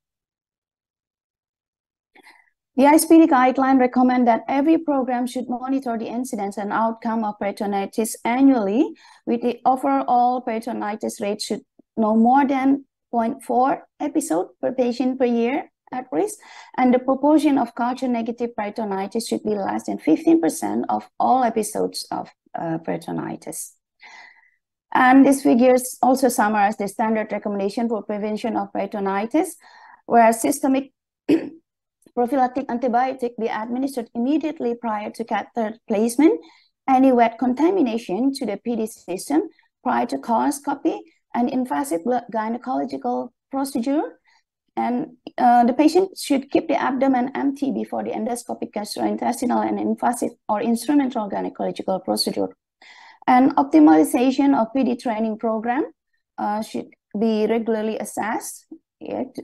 The ISPD guideline recommend that every program should monitor the incidence and outcome of peritonitis annually, with the overall peritonitis rate should no more than 0.4 episode per patient per year at risk, and the proportion of culture-negative peritonitis should be less than 15% of all episodes of uh, peritonitis. And these figures also summarize the standard recommendation for prevention of peritonitis, where systemic prophylactic antibiotic be administered immediately prior to catheter placement, any wet contamination to the PD system prior to colonoscopy, and invasive gynecological procedure. And uh, the patient should keep the abdomen empty before the endoscopic gastrointestinal and invasive or instrumental gynecological procedure. And optimization of PD training program uh, should be regularly assessed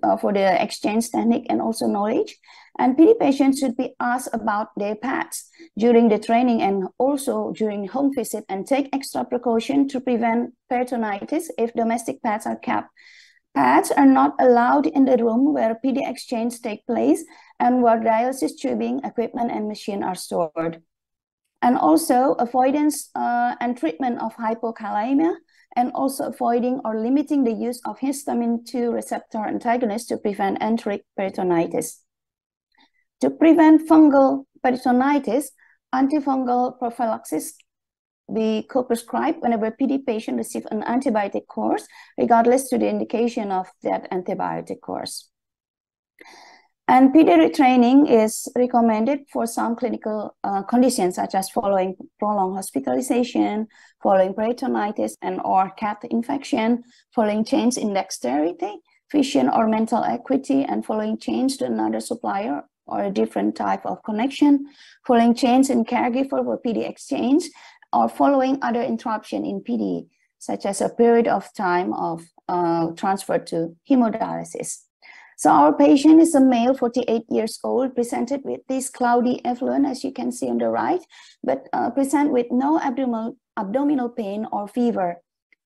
uh, for the exchange technique and also knowledge. And PD patients should be asked about their pets during the training and also during home visit and take extra precaution to prevent peritonitis if domestic pets are kept. Pets are not allowed in the room where PD exchange take place and where dialysis tubing, equipment, and machine are stored. And also avoidance uh, and treatment of hypokalemia and also avoiding or limiting the use of histamine 2 receptor antagonists to prevent enteric peritonitis. To prevent fungal peritonitis, antifungal prophylaxis be co-prescribed whenever a PD patient receive an antibiotic course, regardless to the indication of that antibiotic course. And PD retraining is recommended for some clinical uh, conditions, such as following prolonged hospitalization, following peritonitis and or cat infection, following change in dexterity, vision or mental acuity, and following change to another supplier or a different type of connection, following change in caregiver for PD exchange, or following other interruption in PD, such as a period of time of uh, transfer to hemodialysis. So our patient is a male, 48 years old, presented with this cloudy effluent, as you can see on the right, but uh, present with no abdominal, abdominal pain or fever.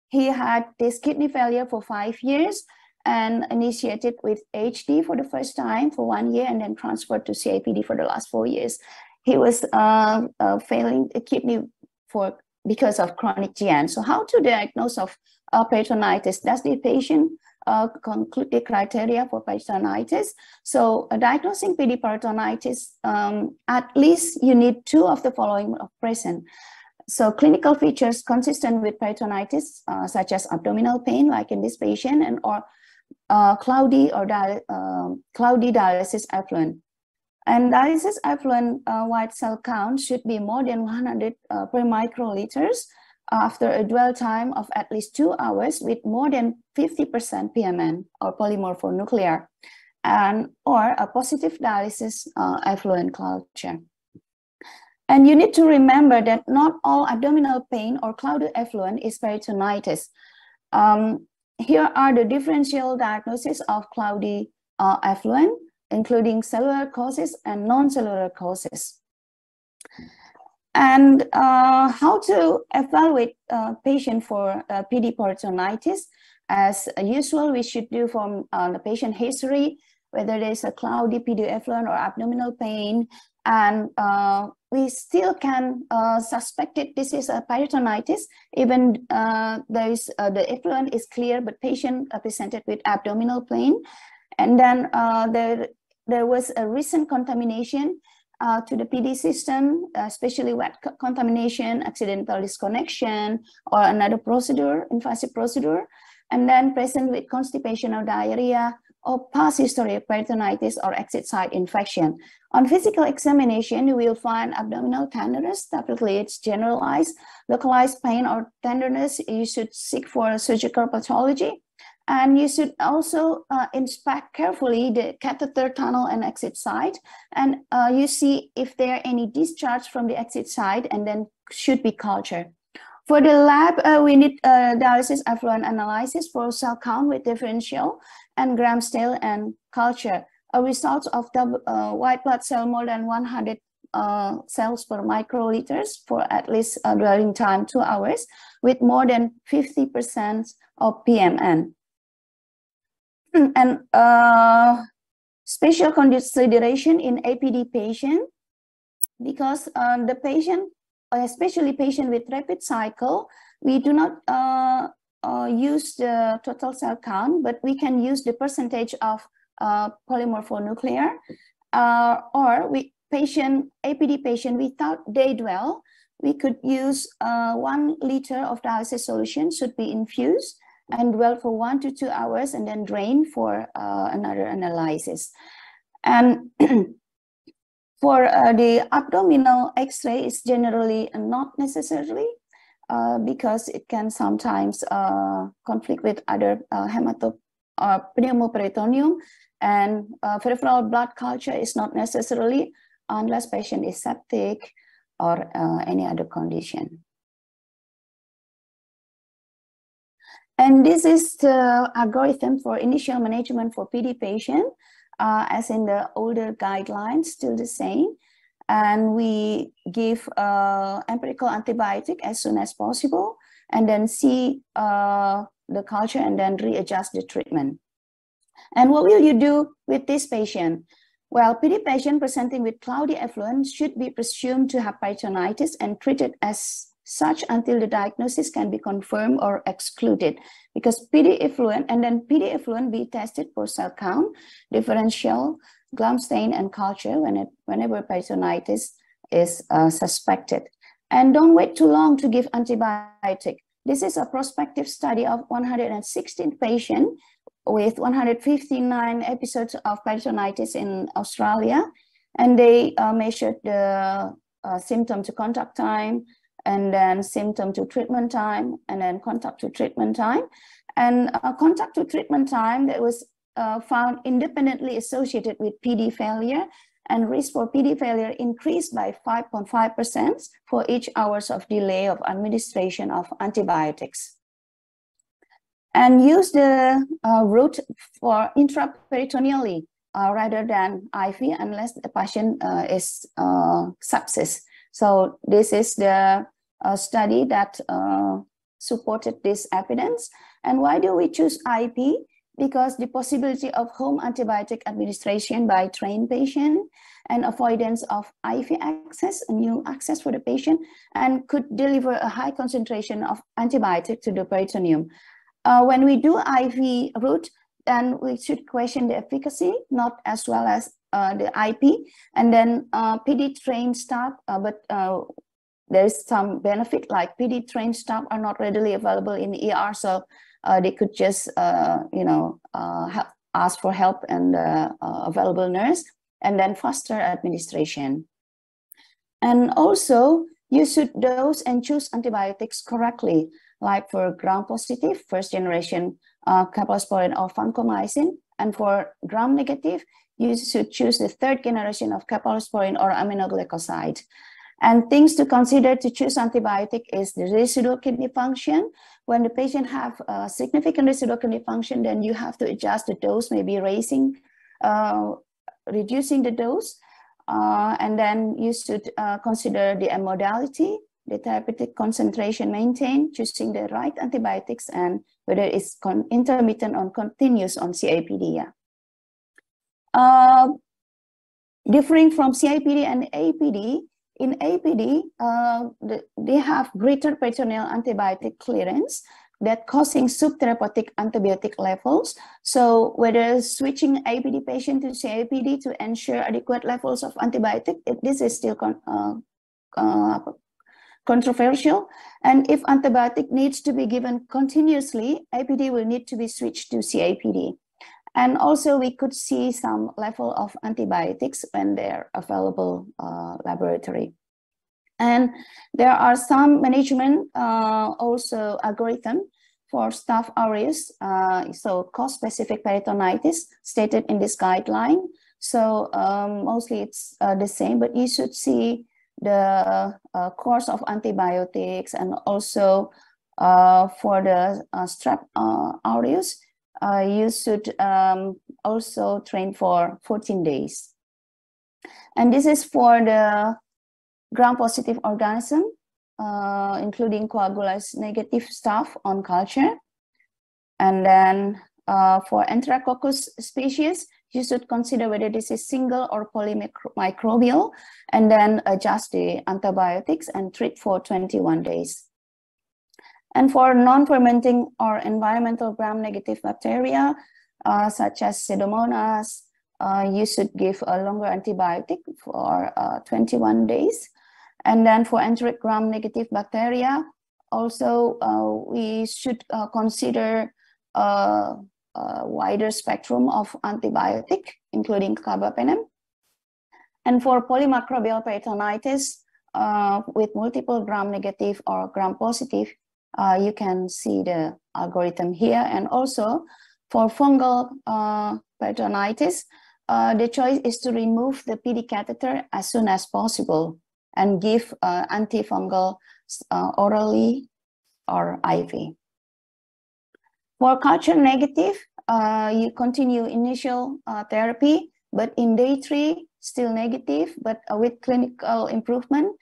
He had this kidney failure for five years and initiated with HD for the first time for one year and then transferred to CIPD for the last four years. He was uh, uh, failing the kidney for because of chronic GN. So how to diagnose of uh, peritonitis? Does the patient uh, conclude the criteria for peritonitis. So uh, diagnosing PD peritonitis, um, at least you need two of the following present. So clinical features consistent with peritonitis, uh, such as abdominal pain, like in this patient, and or uh, cloudy or di um, cloudy dialysis effluent. And dialysis effluent uh, white cell count should be more than 100 uh, per microliters after a dwell time of at least two hours with more than 50% PMN or polymorphonuclear and or a positive dialysis uh, effluent culture. And you need to remember that not all abdominal pain or clouded effluent is peritonitis. Um, here are the differential diagnosis of cloudy uh, effluent, including cellular causes and non-cellular causes and uh, how to evaluate a patient for uh, PD peritonitis. As usual, we should do from uh, the patient history, whether there's a cloudy PD effluent or abdominal pain, and uh, we still can uh, suspect it this is a peritonitis, even uh, there is uh, the effluent is clear, but patient presented with abdominal pain. And then there, there was a recent contamination uh, to the PD system, especially wet contamination, accidental disconnection, or another procedure, invasive procedure, and then present with constipation or diarrhea, or past history of peritonitis or exit site infection. On physical examination, you will find abdominal tenderness, typically it's generalized, localized pain or tenderness, you should seek for surgical pathology, and you should also uh, inspect carefully the catheter tunnel and exit site. And uh, you see if there are any discharge from the exit site and then should be cultured. For the lab, uh, we need uh, dialysis effluent analysis for cell count with differential and gram stain and culture. A result of the uh, white blood cell more than 100 uh, cells per microliters for at least a dwelling time two hours with more than 50% of PMN. And uh, Special consideration in APD patient because uh, the patient, especially patient with rapid cycle, we do not uh, uh, use the total cell count, but we can use the percentage of uh, polymorphonuclear uh, or we patient, APD patient without day dwell, we could use uh, one liter of dialysis solution should be infused and dwell for one to two hours and then drain for uh, another analysis. And for uh, the abdominal x-ray is generally not necessarily uh, because it can sometimes uh, conflict with other uh, hemato uh, pneumoperitoneum and uh, peripheral blood culture is not necessarily unless patient is septic or any other condition. And this is the algorithm for initial management for PD patient, uh, as in the older guidelines, still the same. And we give uh, empirical antibiotic as soon as possible, and then see uh, the culture and then readjust the treatment. And what will you do with this patient? Well, PD patient presenting with cloudy effluent should be presumed to have peritonitis and treated as such until the diagnosis can be confirmed or excluded because PD effluent and then PD effluent be tested for cell count, differential, gram stain and culture when it, whenever peritonitis is uh, suspected. And don't wait too long to give antibiotic. This is a prospective study of 116 patients with 159 episodes of peritonitis in Australia. And they uh, measured the uh, symptom to contact time, and then symptom to treatment time, and then contact to treatment time. And uh, contact to treatment time that was uh, found independently associated with PD failure and risk for PD failure increased by 5.5% for each hours of delay of administration of antibiotics and use the uh, route for intraperitoneally uh, rather than IV unless the patient uh, is uh, sepsis. So this is the study that uh, supported this evidence. And why do we choose IP? Because the possibility of home antibiotic administration by trained patient and avoidance of IV access, a new access for the patient, and could deliver a high concentration of antibiotic to the peritoneum. Uh, when we do IV route, then we should question the efficacy, not as well as uh, the IP. And then uh, PD trained staff, uh, but uh, there is some benefit like PD trained staff are not readily available in the ER, so uh, they could just, you know, help, ask for help and available nurse, and then faster administration. And also, you should dose and choose antibiotics correctly like for gram-positive, first generation uh, or vancomycin, and for gram-negative, you should choose the third generation of cephalosporin or aminoglycoside. And things to consider to choose antibiotic is the residual kidney function. When the patient have a significant residual kidney function, then you have to adjust the dose, maybe raising, uh, reducing the dose. Uh, and then you should uh, consider the modality the therapeutic concentration maintained, choosing the right antibiotics, and whether it's intermittent or continuous on CIPD. Yeah. Uh, differing from CIPD and APD, in APD, uh, they have greater peritoneal antibiotic clearance that causing subtherapeutic antibiotic levels. So whether switching APD patient to CAPD to ensure adequate levels of antibiotic, it, this is still uh, uh, controversial. And if antibiotic needs to be given continuously, APD will need to be switched to CAPD. And also we could see some level of antibiotics when they're available uh, laboratory. And there are some management uh, also algorithm for staph aureus, uh, so cause-specific peritonitis stated in this guideline. So um, mostly it's uh, the same, but you should see the uh, course of antibiotics and also uh, for the uh, strep uh, aureus, uh, you should um, also train for 14 days. And this is for the gram-positive organism, uh, including coagulase negative staph on culture. And then for Enterococcus species, you should consider whether this is single or polymicrobial, and then adjust the antibiotics and treat for 21 days. And for non-fermenting or environmental gram-negative bacteria, uh, such as Pseudomonas, uh, you should give a longer antibiotic for uh, 21 days. And then for enteric gram-negative bacteria, also uh, we should uh, consider a, a, wider spectrum of antibiotic, including carbapenem. And for polymicrobial peritonitis uh, with multiple gram-negative or gram-positive, you can see the algorithm here. And also for fungal peritonitis, uh, the choice is to remove the PD catheter as soon as possible and give uh, antifungal uh, orally or IV. For culture negative, uh, you continue initial uh, therapy, but in day three, still negative, but uh, with clinical improvement,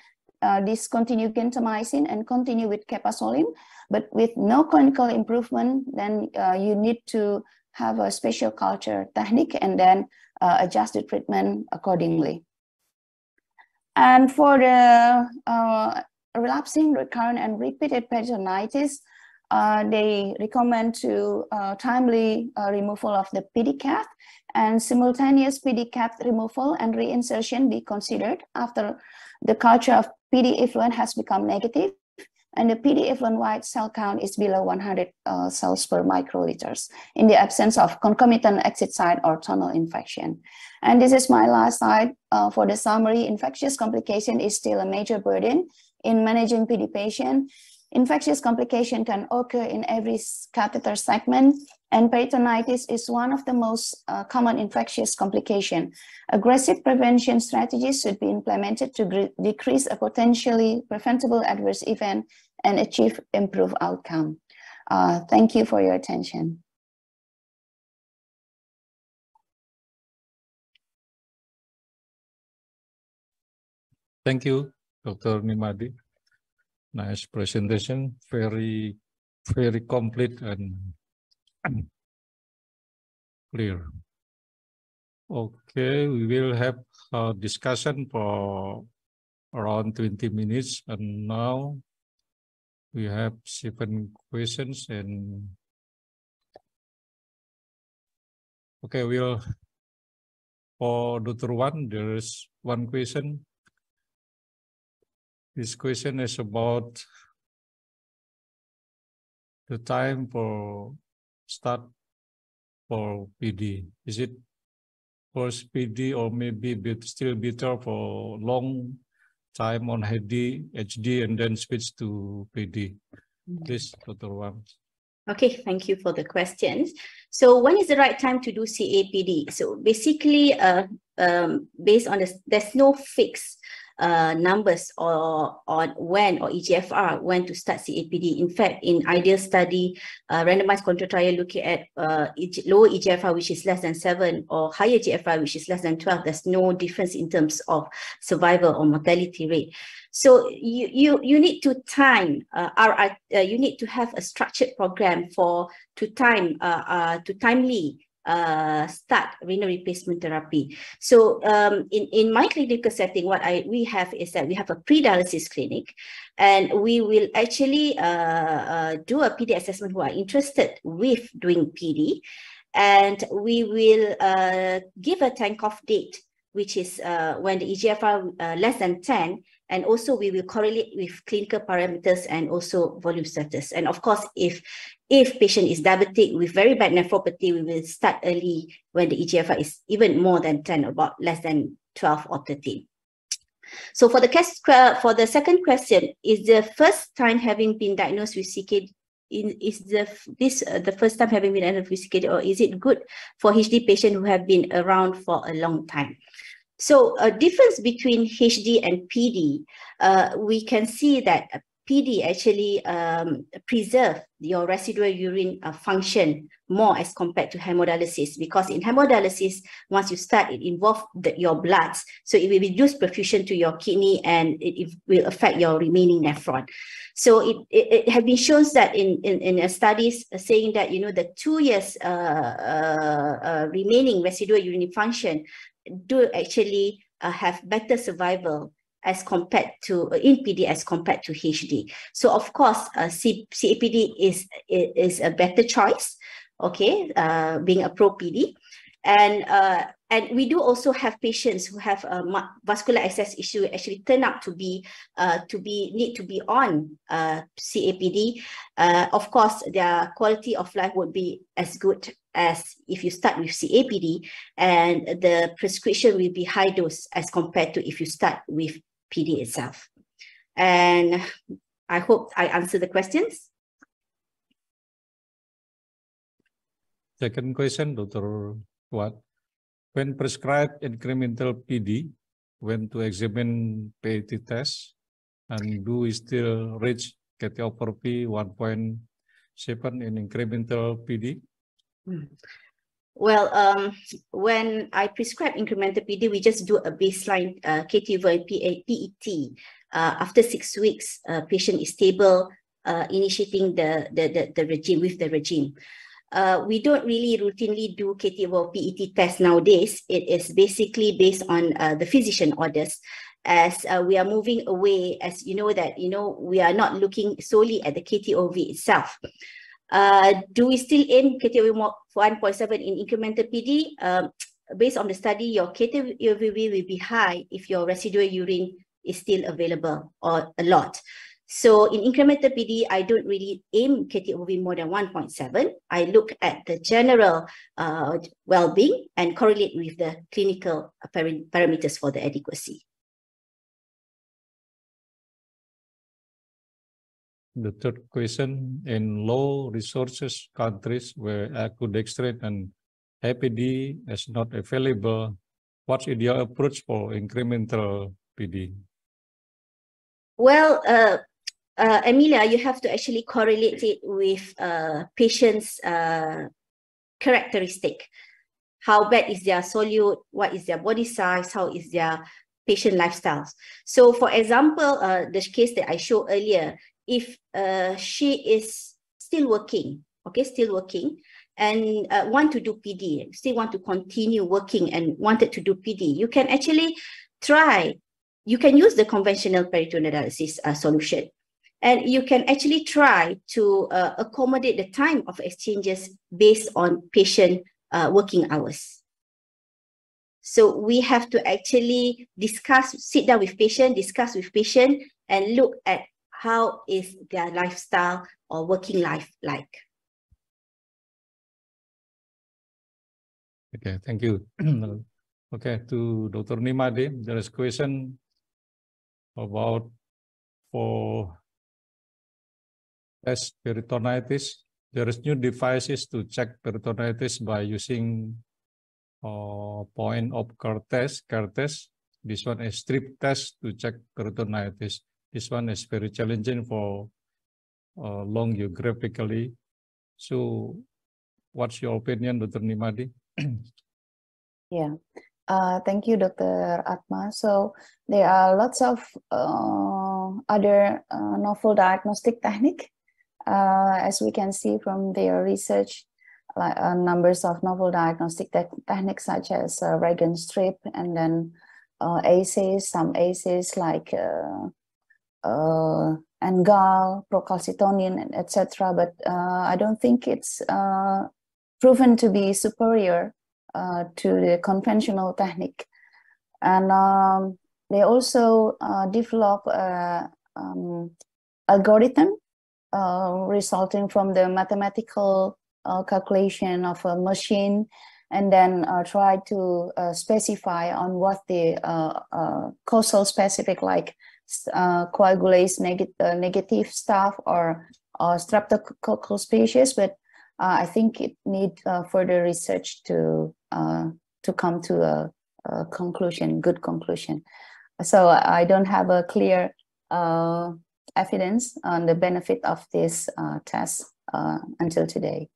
discontinue gentamicin and continue with capecitabine. But with no clinical improvement, then you need to have a special culture technique and then uh, adjust the treatment accordingly. And for the uh, relapsing, recurrent, and repeated peritonitis, uh, they recommend to uh, timely uh, removal of the PD cath and simultaneous PD cath removal and reinsertion be considered after the culture of PD effluent has become negative and the PD effluent white cell count is below 100 uh, cells per microliters in the absence of concomitant exit site or tunnel infection. And this is my last slide uh, for the summary. Infectious complication is still a major burden in managing PD patient. Infectious complication can occur in every catheter segment, and peritonitis is one of the most uh, common infectious complication. Aggressive prevention strategies should be implemented to decrease a potentially preventable adverse event and achieve improved outcome. Uh, thank you for your attention. Thank you, Dr. Ni Made. Nice presentation, very, very complete and clear. Okay, we will have a discussion for around 20 minutes and now we have seven questions and okay, we'll for Dr. Wan, there is one question. This question is about the time for start for PD. Is it first PD or maybe bit, still bitter for long time on HD, HD and then switch to PD. Please, Dr. Wan. Okay, thank you for the questions. So when is the right time to do CAPD? So basically, uh, um, based on this, there's no fix uh, numbers or on when or EGFR when to start CAPD. In fact, in IDEAL study, uh, randomized control trial looking at uh, lower EGFR, which is less than 7, or higher GFR, which is less than 12, there's no difference in terms of survival or mortality rate. So you you you need to time uh, uh, you need to have a structured program for to time uh, uh to timely uh, start renal replacement therapy. So um, in, in my clinical setting, what I we have is that we have a pre-dialysis clinic and we will actually uh, uh, do a PD assessment who are interested with doing PD and we will uh, give a Tenckhoff date which is uh, when the EGFR uh, less than 10 and also we will correlate with clinical parameters and also volume status. And of course, if if patient is diabetic with very bad nephropathy, we will start early when the EGFR is even more than 10, about less than 12 or 13. So for the for the second question, is the first time having been diagnosed with CKD in, is the this uh, the first time having been CKD or is it good for HD patient who have been around for a long time? So a difference between HD and PD, uh, we can see that PD actually um, preserve your residual urine uh, function more as compared to hemodialysis because in hemodialysis, once you start, it involves your bloods. So it will reduce perfusion to your kidney and it, it will affect your remaining nephron. So it, it, it has been shown that in, in, in studies saying that, you know, the two years uh, uh, uh, remaining residual urine function do actually uh, have better survival as compared to uh, in PD as compared to HD. So of course, uh, C, CAPD is, is a better choice, okay, uh, being a pro PD. And uh, and we do also have patients who have a vascular access issue actually turn out to be uh, to be need to be on uh, CAPD. Uh, of course, their quality of life would be as good as if you start with CAPD, and the prescription will be high dose as compared to if you start with PD itself. And I hope I answered the questions. Second question, Dr. What? When prescribed incremental PD, when to examine PET test, and do we still reach KTOPRP 1.7 in incremental PD? Hmm. Well, um, when I prescribe incremental PD, we just do a baseline uh, Kt/V PET. Uh, after six weeks, uh, patient is stable, uh, initiating the, the, the, the regime with the regime. Uh, we don't really routinely do Kt/V PET test nowadays. It is basically based on uh, the physician orders as uh, we are moving away, as you know that, you know, we are not looking solely at the Kt/V itself. Uh, do we still aim Kt/V 1.7 in incremental PD? Um, based on the study, your Kt/V will be high if your residual urine is still available or a lot. So in incremental PD, I don't really aim Kt/V more than 1.7. I look at the general uh, well-being and correlate with the clinical parameters for the adequacy. The third question, in low resources countries where icodextrin and APD is not available, what's your approach for incremental PD? Well, uh, uh, you have to actually correlate it with uh, patient's uh, characteristic. How bad is their solute? What is their body size? How is their patient lifestyles? So for example, uh, the case that I showed earlier, if uh, she is still working, okay, still working, and uh, want to do PD, still want to continue working and wanted to do PD, you can actually try, you can use the conventional peritoneal dialysis uh, solution. And you can actually try to uh, accommodate the time of exchanges based on patient uh, working hours. So we have to actually discuss, sit down with patient, discuss with patient, and look at how is their lifestyle or working life like? Okay, thank you. okay, to Dr. Ni Made, there is a question about for test peritonitis. There is new devices to check peritonitis by using uh, point of care test, care test. This one is strip test to check peritonitis. This one is very challenging for uh, long geographically. So what's your opinion, Dr. Ni Made? yeah, uh, thank you, Dr. Atma. So there are lots of uh, other uh, novel diagnostic technique, uh, as we can see from their research, like uh, numbers of novel diagnostic te techniques such as uh, reagent strip and then uh, ACEs, some ACEs like uh, NGAL, procalcitonin, etc. But uh, I don't think it's uh, proven to be superior uh, to the conventional technique. And um, they also uh, develop a um, algorithm uh, resulting from the mathematical calculation of a machine and then try to specify on what the causal specific like uh, coagulase neg uh, negative staph or uh, streptococcal species, but uh, I think it need uh, further research to uh, to come to a, a, conclusion, good conclusion. So I don't have a clear evidence on the benefit of this test until today.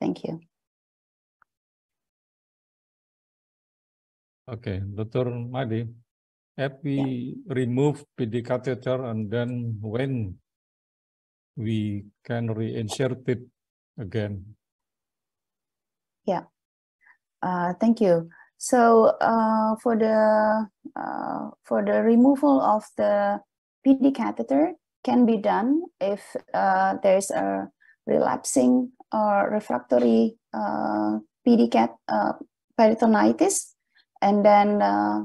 Thank you. Okay, Dr. Made, if we remove PD catheter and then when we can reinsert it again? Yeah, uh, thank you. So uh, for the uh, for the removal of the PD catheter can be done if uh, there's a relapsing or refractory uh, PD cat uh, peritonitis, and then uh,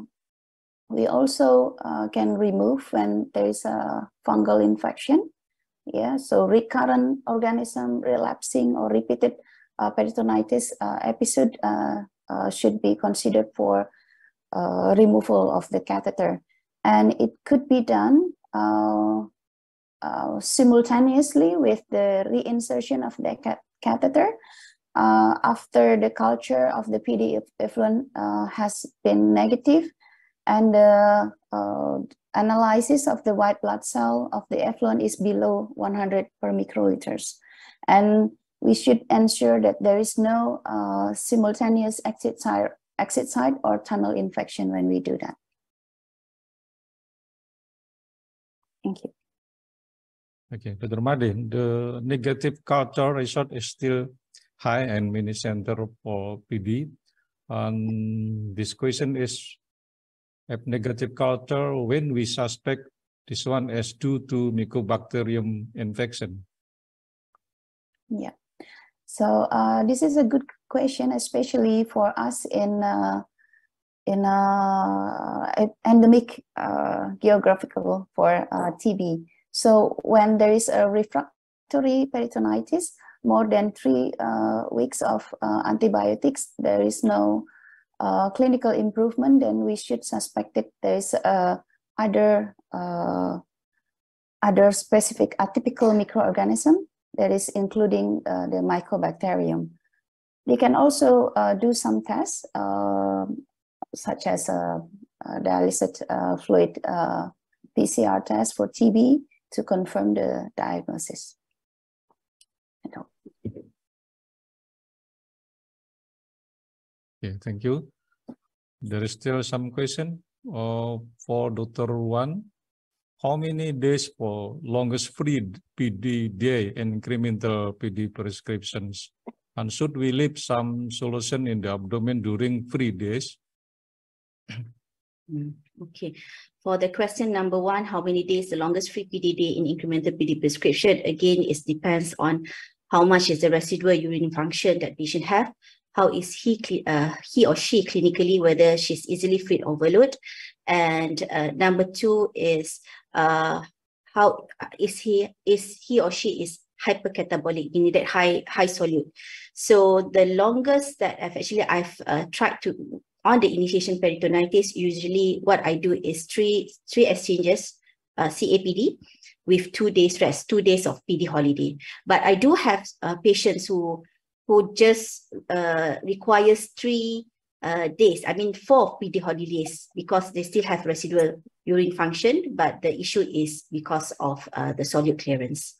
we also can remove when there is a fungal infection. Yeah, so recurrent organism relapsing or repeated peritonitis episode uh, should be considered for uh, removal of the catheter. And it could be done uh, simultaneously with the reinsertion of the catheter uh, after the culture of the PD effluent uh, has been negative and the uh, analysis of the white blood cell of the effluent is below 100 per microliters. And we should ensure that there is no uh, simultaneous exit site, exit site or tunnel infection when we do that. Thank you. Okay, Dr. Madin, the negative culture result is still high and many center for PD. And this question is, if negative culture, when we suspect this one as due to mycobacterium infection? Yeah. So uh, this is a good question, especially for us in uh, in uh, endemic uh, geographical for uh, TB. So when there is a refractory peritonitis, more than three uh, weeks of antibiotics, there is no clinical improvement, then we should suspect that there is other other specific atypical microorganism that is including uh, the mycobacterium. They can also uh, do some tests, uh, such as a, uh, fluid uh, PCR test for TB to confirm the diagnosis. Okay, thank you. There is still some question uh, for Dr. Wan how many days for longest free PD day in incremental PD prescriptions? And should we leave some solution in the abdomen during free days? Mm, okay. For the question number one, how many days the longest free PD day in incremental PD prescription? Again, it depends on how much is the residual urine function that patient have, how is he uh, he or she clinically, whether she's easily fluid overload. And uh, number two is uh, how is he is he or she is hypercatabolic, meaning that high high solute. So the longest that I've actually I've uh, tried to on the initiation peritonitis, usually what I do is three three exchanges, uh, CAPD, with two days rest, two days of PD holiday. But I do have uh, patients who who just uh, requires three uh, days, I mean four PD holidays because they still have residual urine function, but the issue is because of uh, the solute clearance.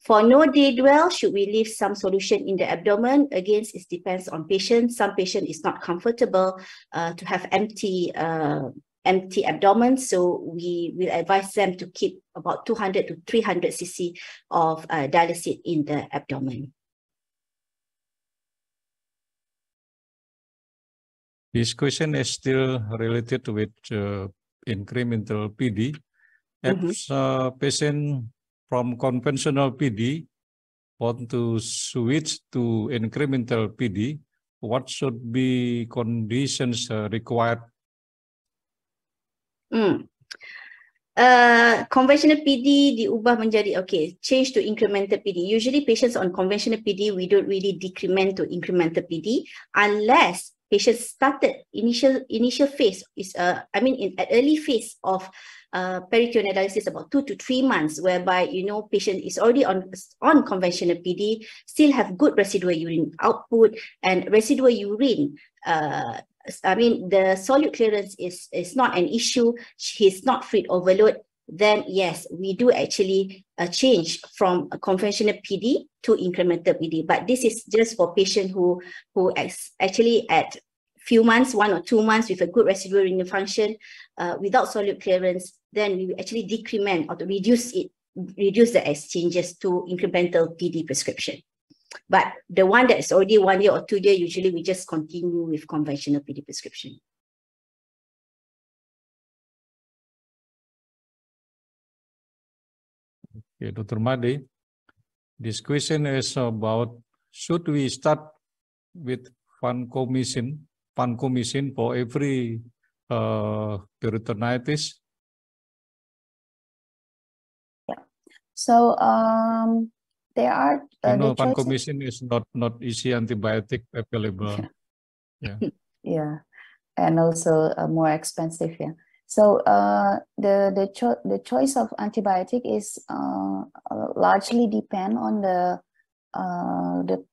For no day dwell, should we leave some solution in the abdomen? Again, it depends on patient. Some patient is not comfortable uh, to have empty uh, empty abdomen. So we will advise them to keep about 200 to 300 cc of uh, dialysate in the abdomen. This question is still related with uh, incremental PD. If mm -hmm. a patient from conventional PD want to switch to incremental PD, what should be conditions uh, required? Mm. Uh, conventional PD diubah menjadi okay change to incremental PD usually patients on conventional PD we don't really decrement to incremental PD unless patients started initial initial phase is uh, I mean in at early phase of uh, peritoneal dialysis about two to three months, whereby you know patient is already on on conventional PD, still have good residual urine output and residual urine. Uh, I mean the solute clearance is is not an issue. He's not fluid overload. Then yes, we do actually uh, change from a conventional PD to incremental PD. But this is just for patient who who actually at few months, one or two months with a good residual renal function uh, without solute clearance, then we actually decrement or to reduce it, reduce the exchanges to incremental PD prescription. But the one that's already one year or two year, usually we just continue with conventional PD prescription. Okay, Dr. Made, this question is about should we start with vancomycin, vancomycin for every uh, peritonitis? Yeah. So um, there are. Uh, you know, vancomycin is not not easy antibiotic available. Yeah. Yeah. yeah. And also uh, more expensive. Yeah. So uh, the the cho the choice of antibiotic is uh, largely depend on the uh, the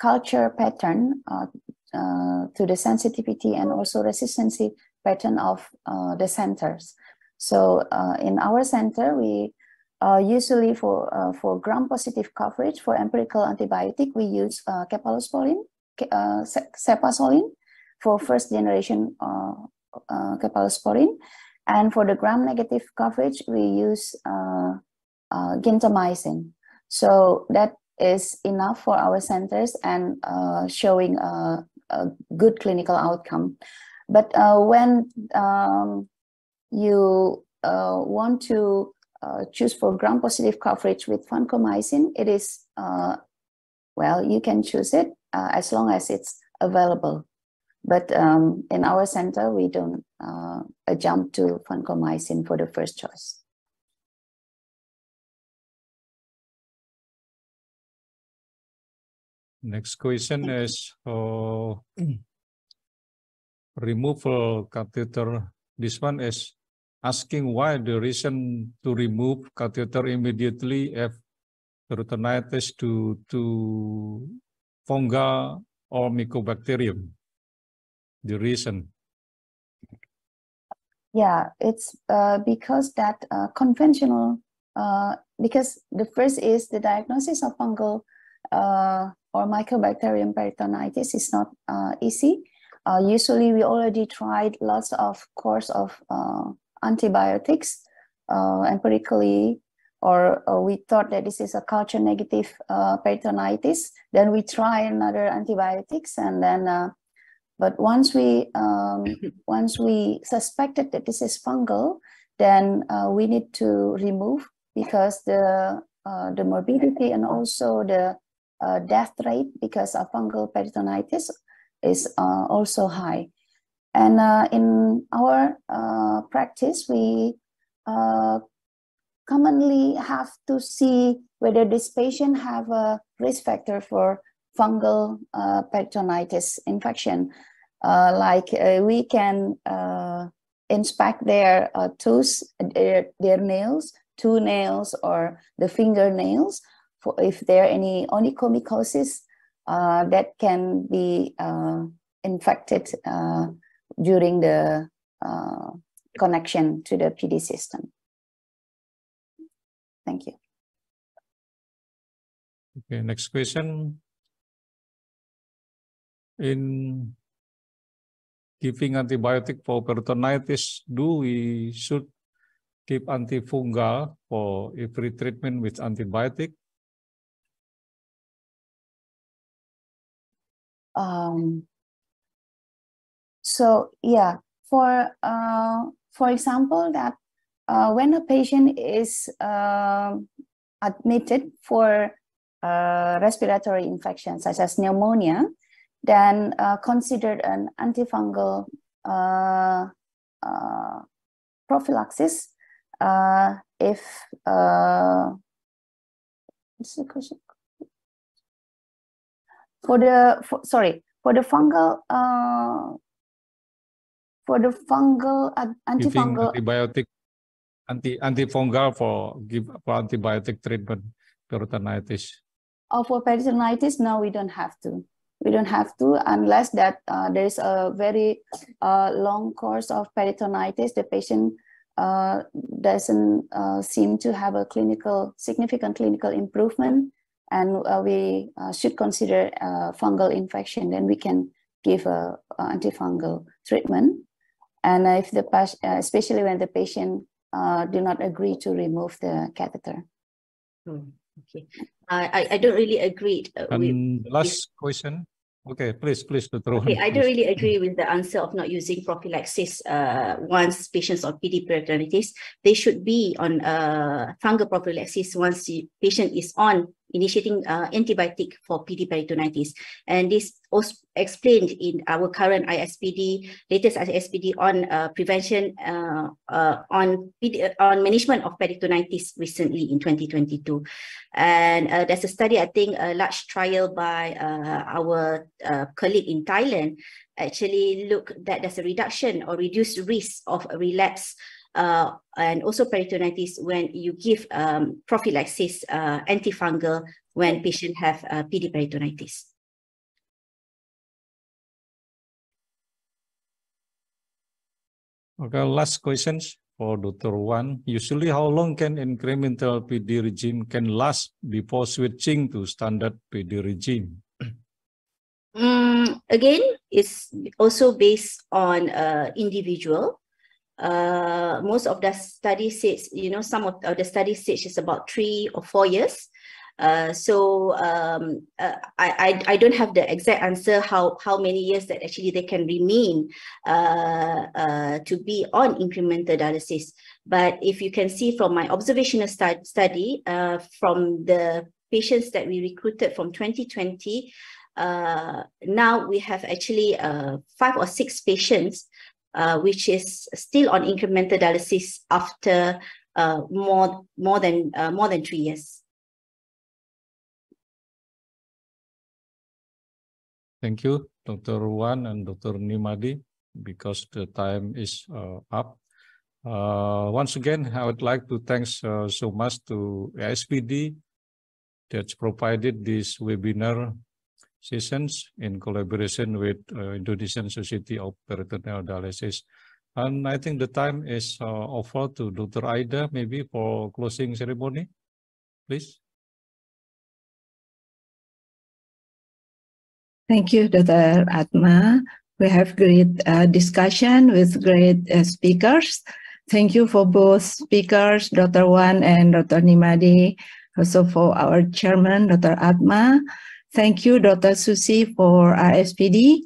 culture pattern uh, uh, to the sensitivity and also resistancy pattern of uh, the centers. So in our center, we usually for for gram-positive coverage for empirical antibiotic, we use uh, cephalosporin, cephalosporin for first generation uh, cephalosporin. And for the gram-negative coverage, we use uh, uh, gentamicin. So that is enough for our centers and uh, showing a, a, good clinical outcome. But uh, when um, you uh, want to uh, choose for gram-positive coverage with vancomycin, it is, well, you can choose it as long as it's available. But um, in our center, we don't uh, jump to vancomycin for the first choice. Next question is uh, removal catheter. This one is asking why the reason to remove catheter immediately if peritonitis to, to fungal or mycobacterium the reason? Yeah, it's uh, because that uh, conventional, uh, because the first is the diagnosis of fungal uh, or mycobacterium peritonitis is not uh, easy. Uh, usually we already tried lots of course of antibiotics empirically or, we thought that this is a culture negative peritonitis. Then we try another antibiotics and then but once we um, once we suspected that this is fungal, then uh, we need to remove because the uh, the morbidity and also the uh, death rate because of fungal peritonitis is uh, also high. And uh, in our uh, practice, we commonly have to see whether this patient have a risk factor for fungal uh, peritonitis infection. Uh, like uh, we can uh, inspect their uh, toes, their, their nails, two nails or the fingernails, for if there are any onychomycosis uh, that can be infected during the connection to the PD system. Thank you. Okay, next question in giving antibiotic for peritonitis, do we should keep antifungal for every treatment with antibiotic? Um, so yeah, for uh, for example, that uh, when a patient is uh, admitted for uh, respiratory infection such as pneumonia, then uh, considered an antifungal uh, uh, prophylaxis uh, if uh, for the for, sorry for the fungal uh, for the fungal antifungal antibiotic anti antifungal for give for antibiotic treatment peritonitis. Oh, for peritonitis, no, we don't have to we don't have to unless that uh, there is a very uh, long course of peritonitis. The patient uh, doesn't uh, seem to have a clinical significant clinical improvement and uh, we uh, should consider fungal infection. Then we can give a, a antifungal treatment. And if the especially when the patient do not agree to remove the catheter. Hmm, okay. I, I don't really agree and with, last with... question Okay, please, please, Dr. Okay, I don't really agree with the answer of not using prophylaxis uh, once patients on PD peritonitis. They should be on uh, fungal prophylaxis once the patient is on initiating uh, antibiotic for PD peritonitis. And this also explained in our current ISPD, latest ISPD on uh, prevention uh, uh, on PD, on management of peritonitis recently in 2022. And uh, there's a study, I think, a large trial by uh, our uh, colleague in Thailand actually look that there's a reduction or reduced risk of relapse uh, and also peritonitis when you give um, prophylaxis uh, antifungal when patient have uh, PD peritonitis. Okay, last questions for Dr. Wan. Usually, how long can incremental PD regime can last before switching to standard PD regime? Mm, again, it's also based on uh, individual uh, most of the study says, you know, some of the study says is about three or four years. Uh, so um, uh, I, I, I don't have the exact answer how how many years that actually they can remain uh, uh, to be on incremental dialysis. But if you can see from my observational stu study uh, from the patients that we recruited from 2020, uh, now we have actually uh, five or six patients uh, which is still on incremental dialysis after uh, more, more, than, uh, more than three years. Thank you, Dr. Wan and Dr. Ni Made, because the time is uh, up. Uh, once again, I would like to thanks uh, so much to ISPD that's provided this webinar sessions in collaboration with uh, Indonesian Society of Peritoneal Dialysis. And I think the time is uh, offered to Dr. Aida, maybe for closing ceremony, please. Thank you, Dr. Atma. We have great uh, discussion with great uh, speakers. Thank you for both speakers, Dr. Wan and Dr. Ni Made, also for our chairman, Dr. Atma. Thank you, Dr. Susie, for ISPD,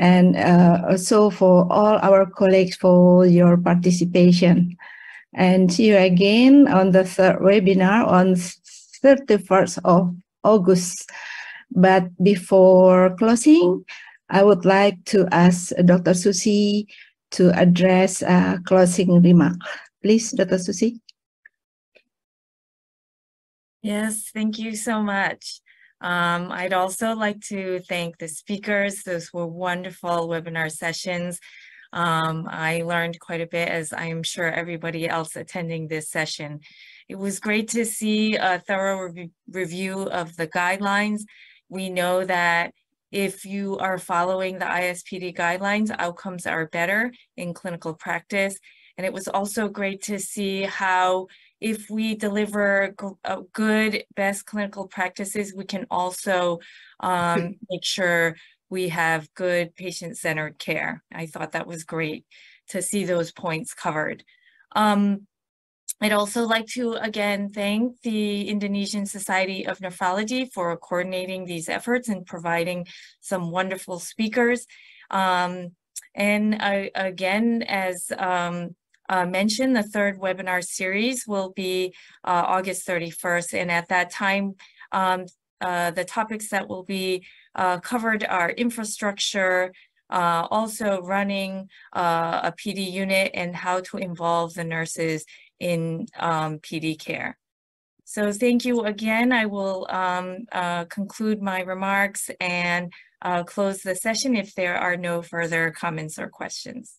and uh, also for all our colleagues for your participation. And see you again on the third webinar on 31st of August. But before closing, I would like to ask Dr. Susie to address a closing remark. Please, Dr. Susie. Yes, thank you so much. Um, I'd also like to thank the speakers. Those were wonderful webinar sessions. Um, I learned quite a bit as I am sure everybody else attending this session. It was great to see a thorough re review of the guidelines. We know that if you are following the ISPD guidelines, outcomes are better in clinical practice. And it was also great to see how if we deliver uh, good, best clinical practices, we can also um, make sure we have good patient-centered care. I thought that was great to see those points covered. Um, I'd also like to again thank the Indonesian Society of Nephrology for coordinating these efforts and providing some wonderful speakers. Um, and I, again, as um, uh, mentioned, the third webinar series will be uh, August 31st. And at that time, um, uh, the topics that will be uh, covered are infrastructure, uh, also running a PD unit and how to involve the nurses in um, PD care. So thank you again. I will um, conclude my remarks and close the session if there are no further comments or questions.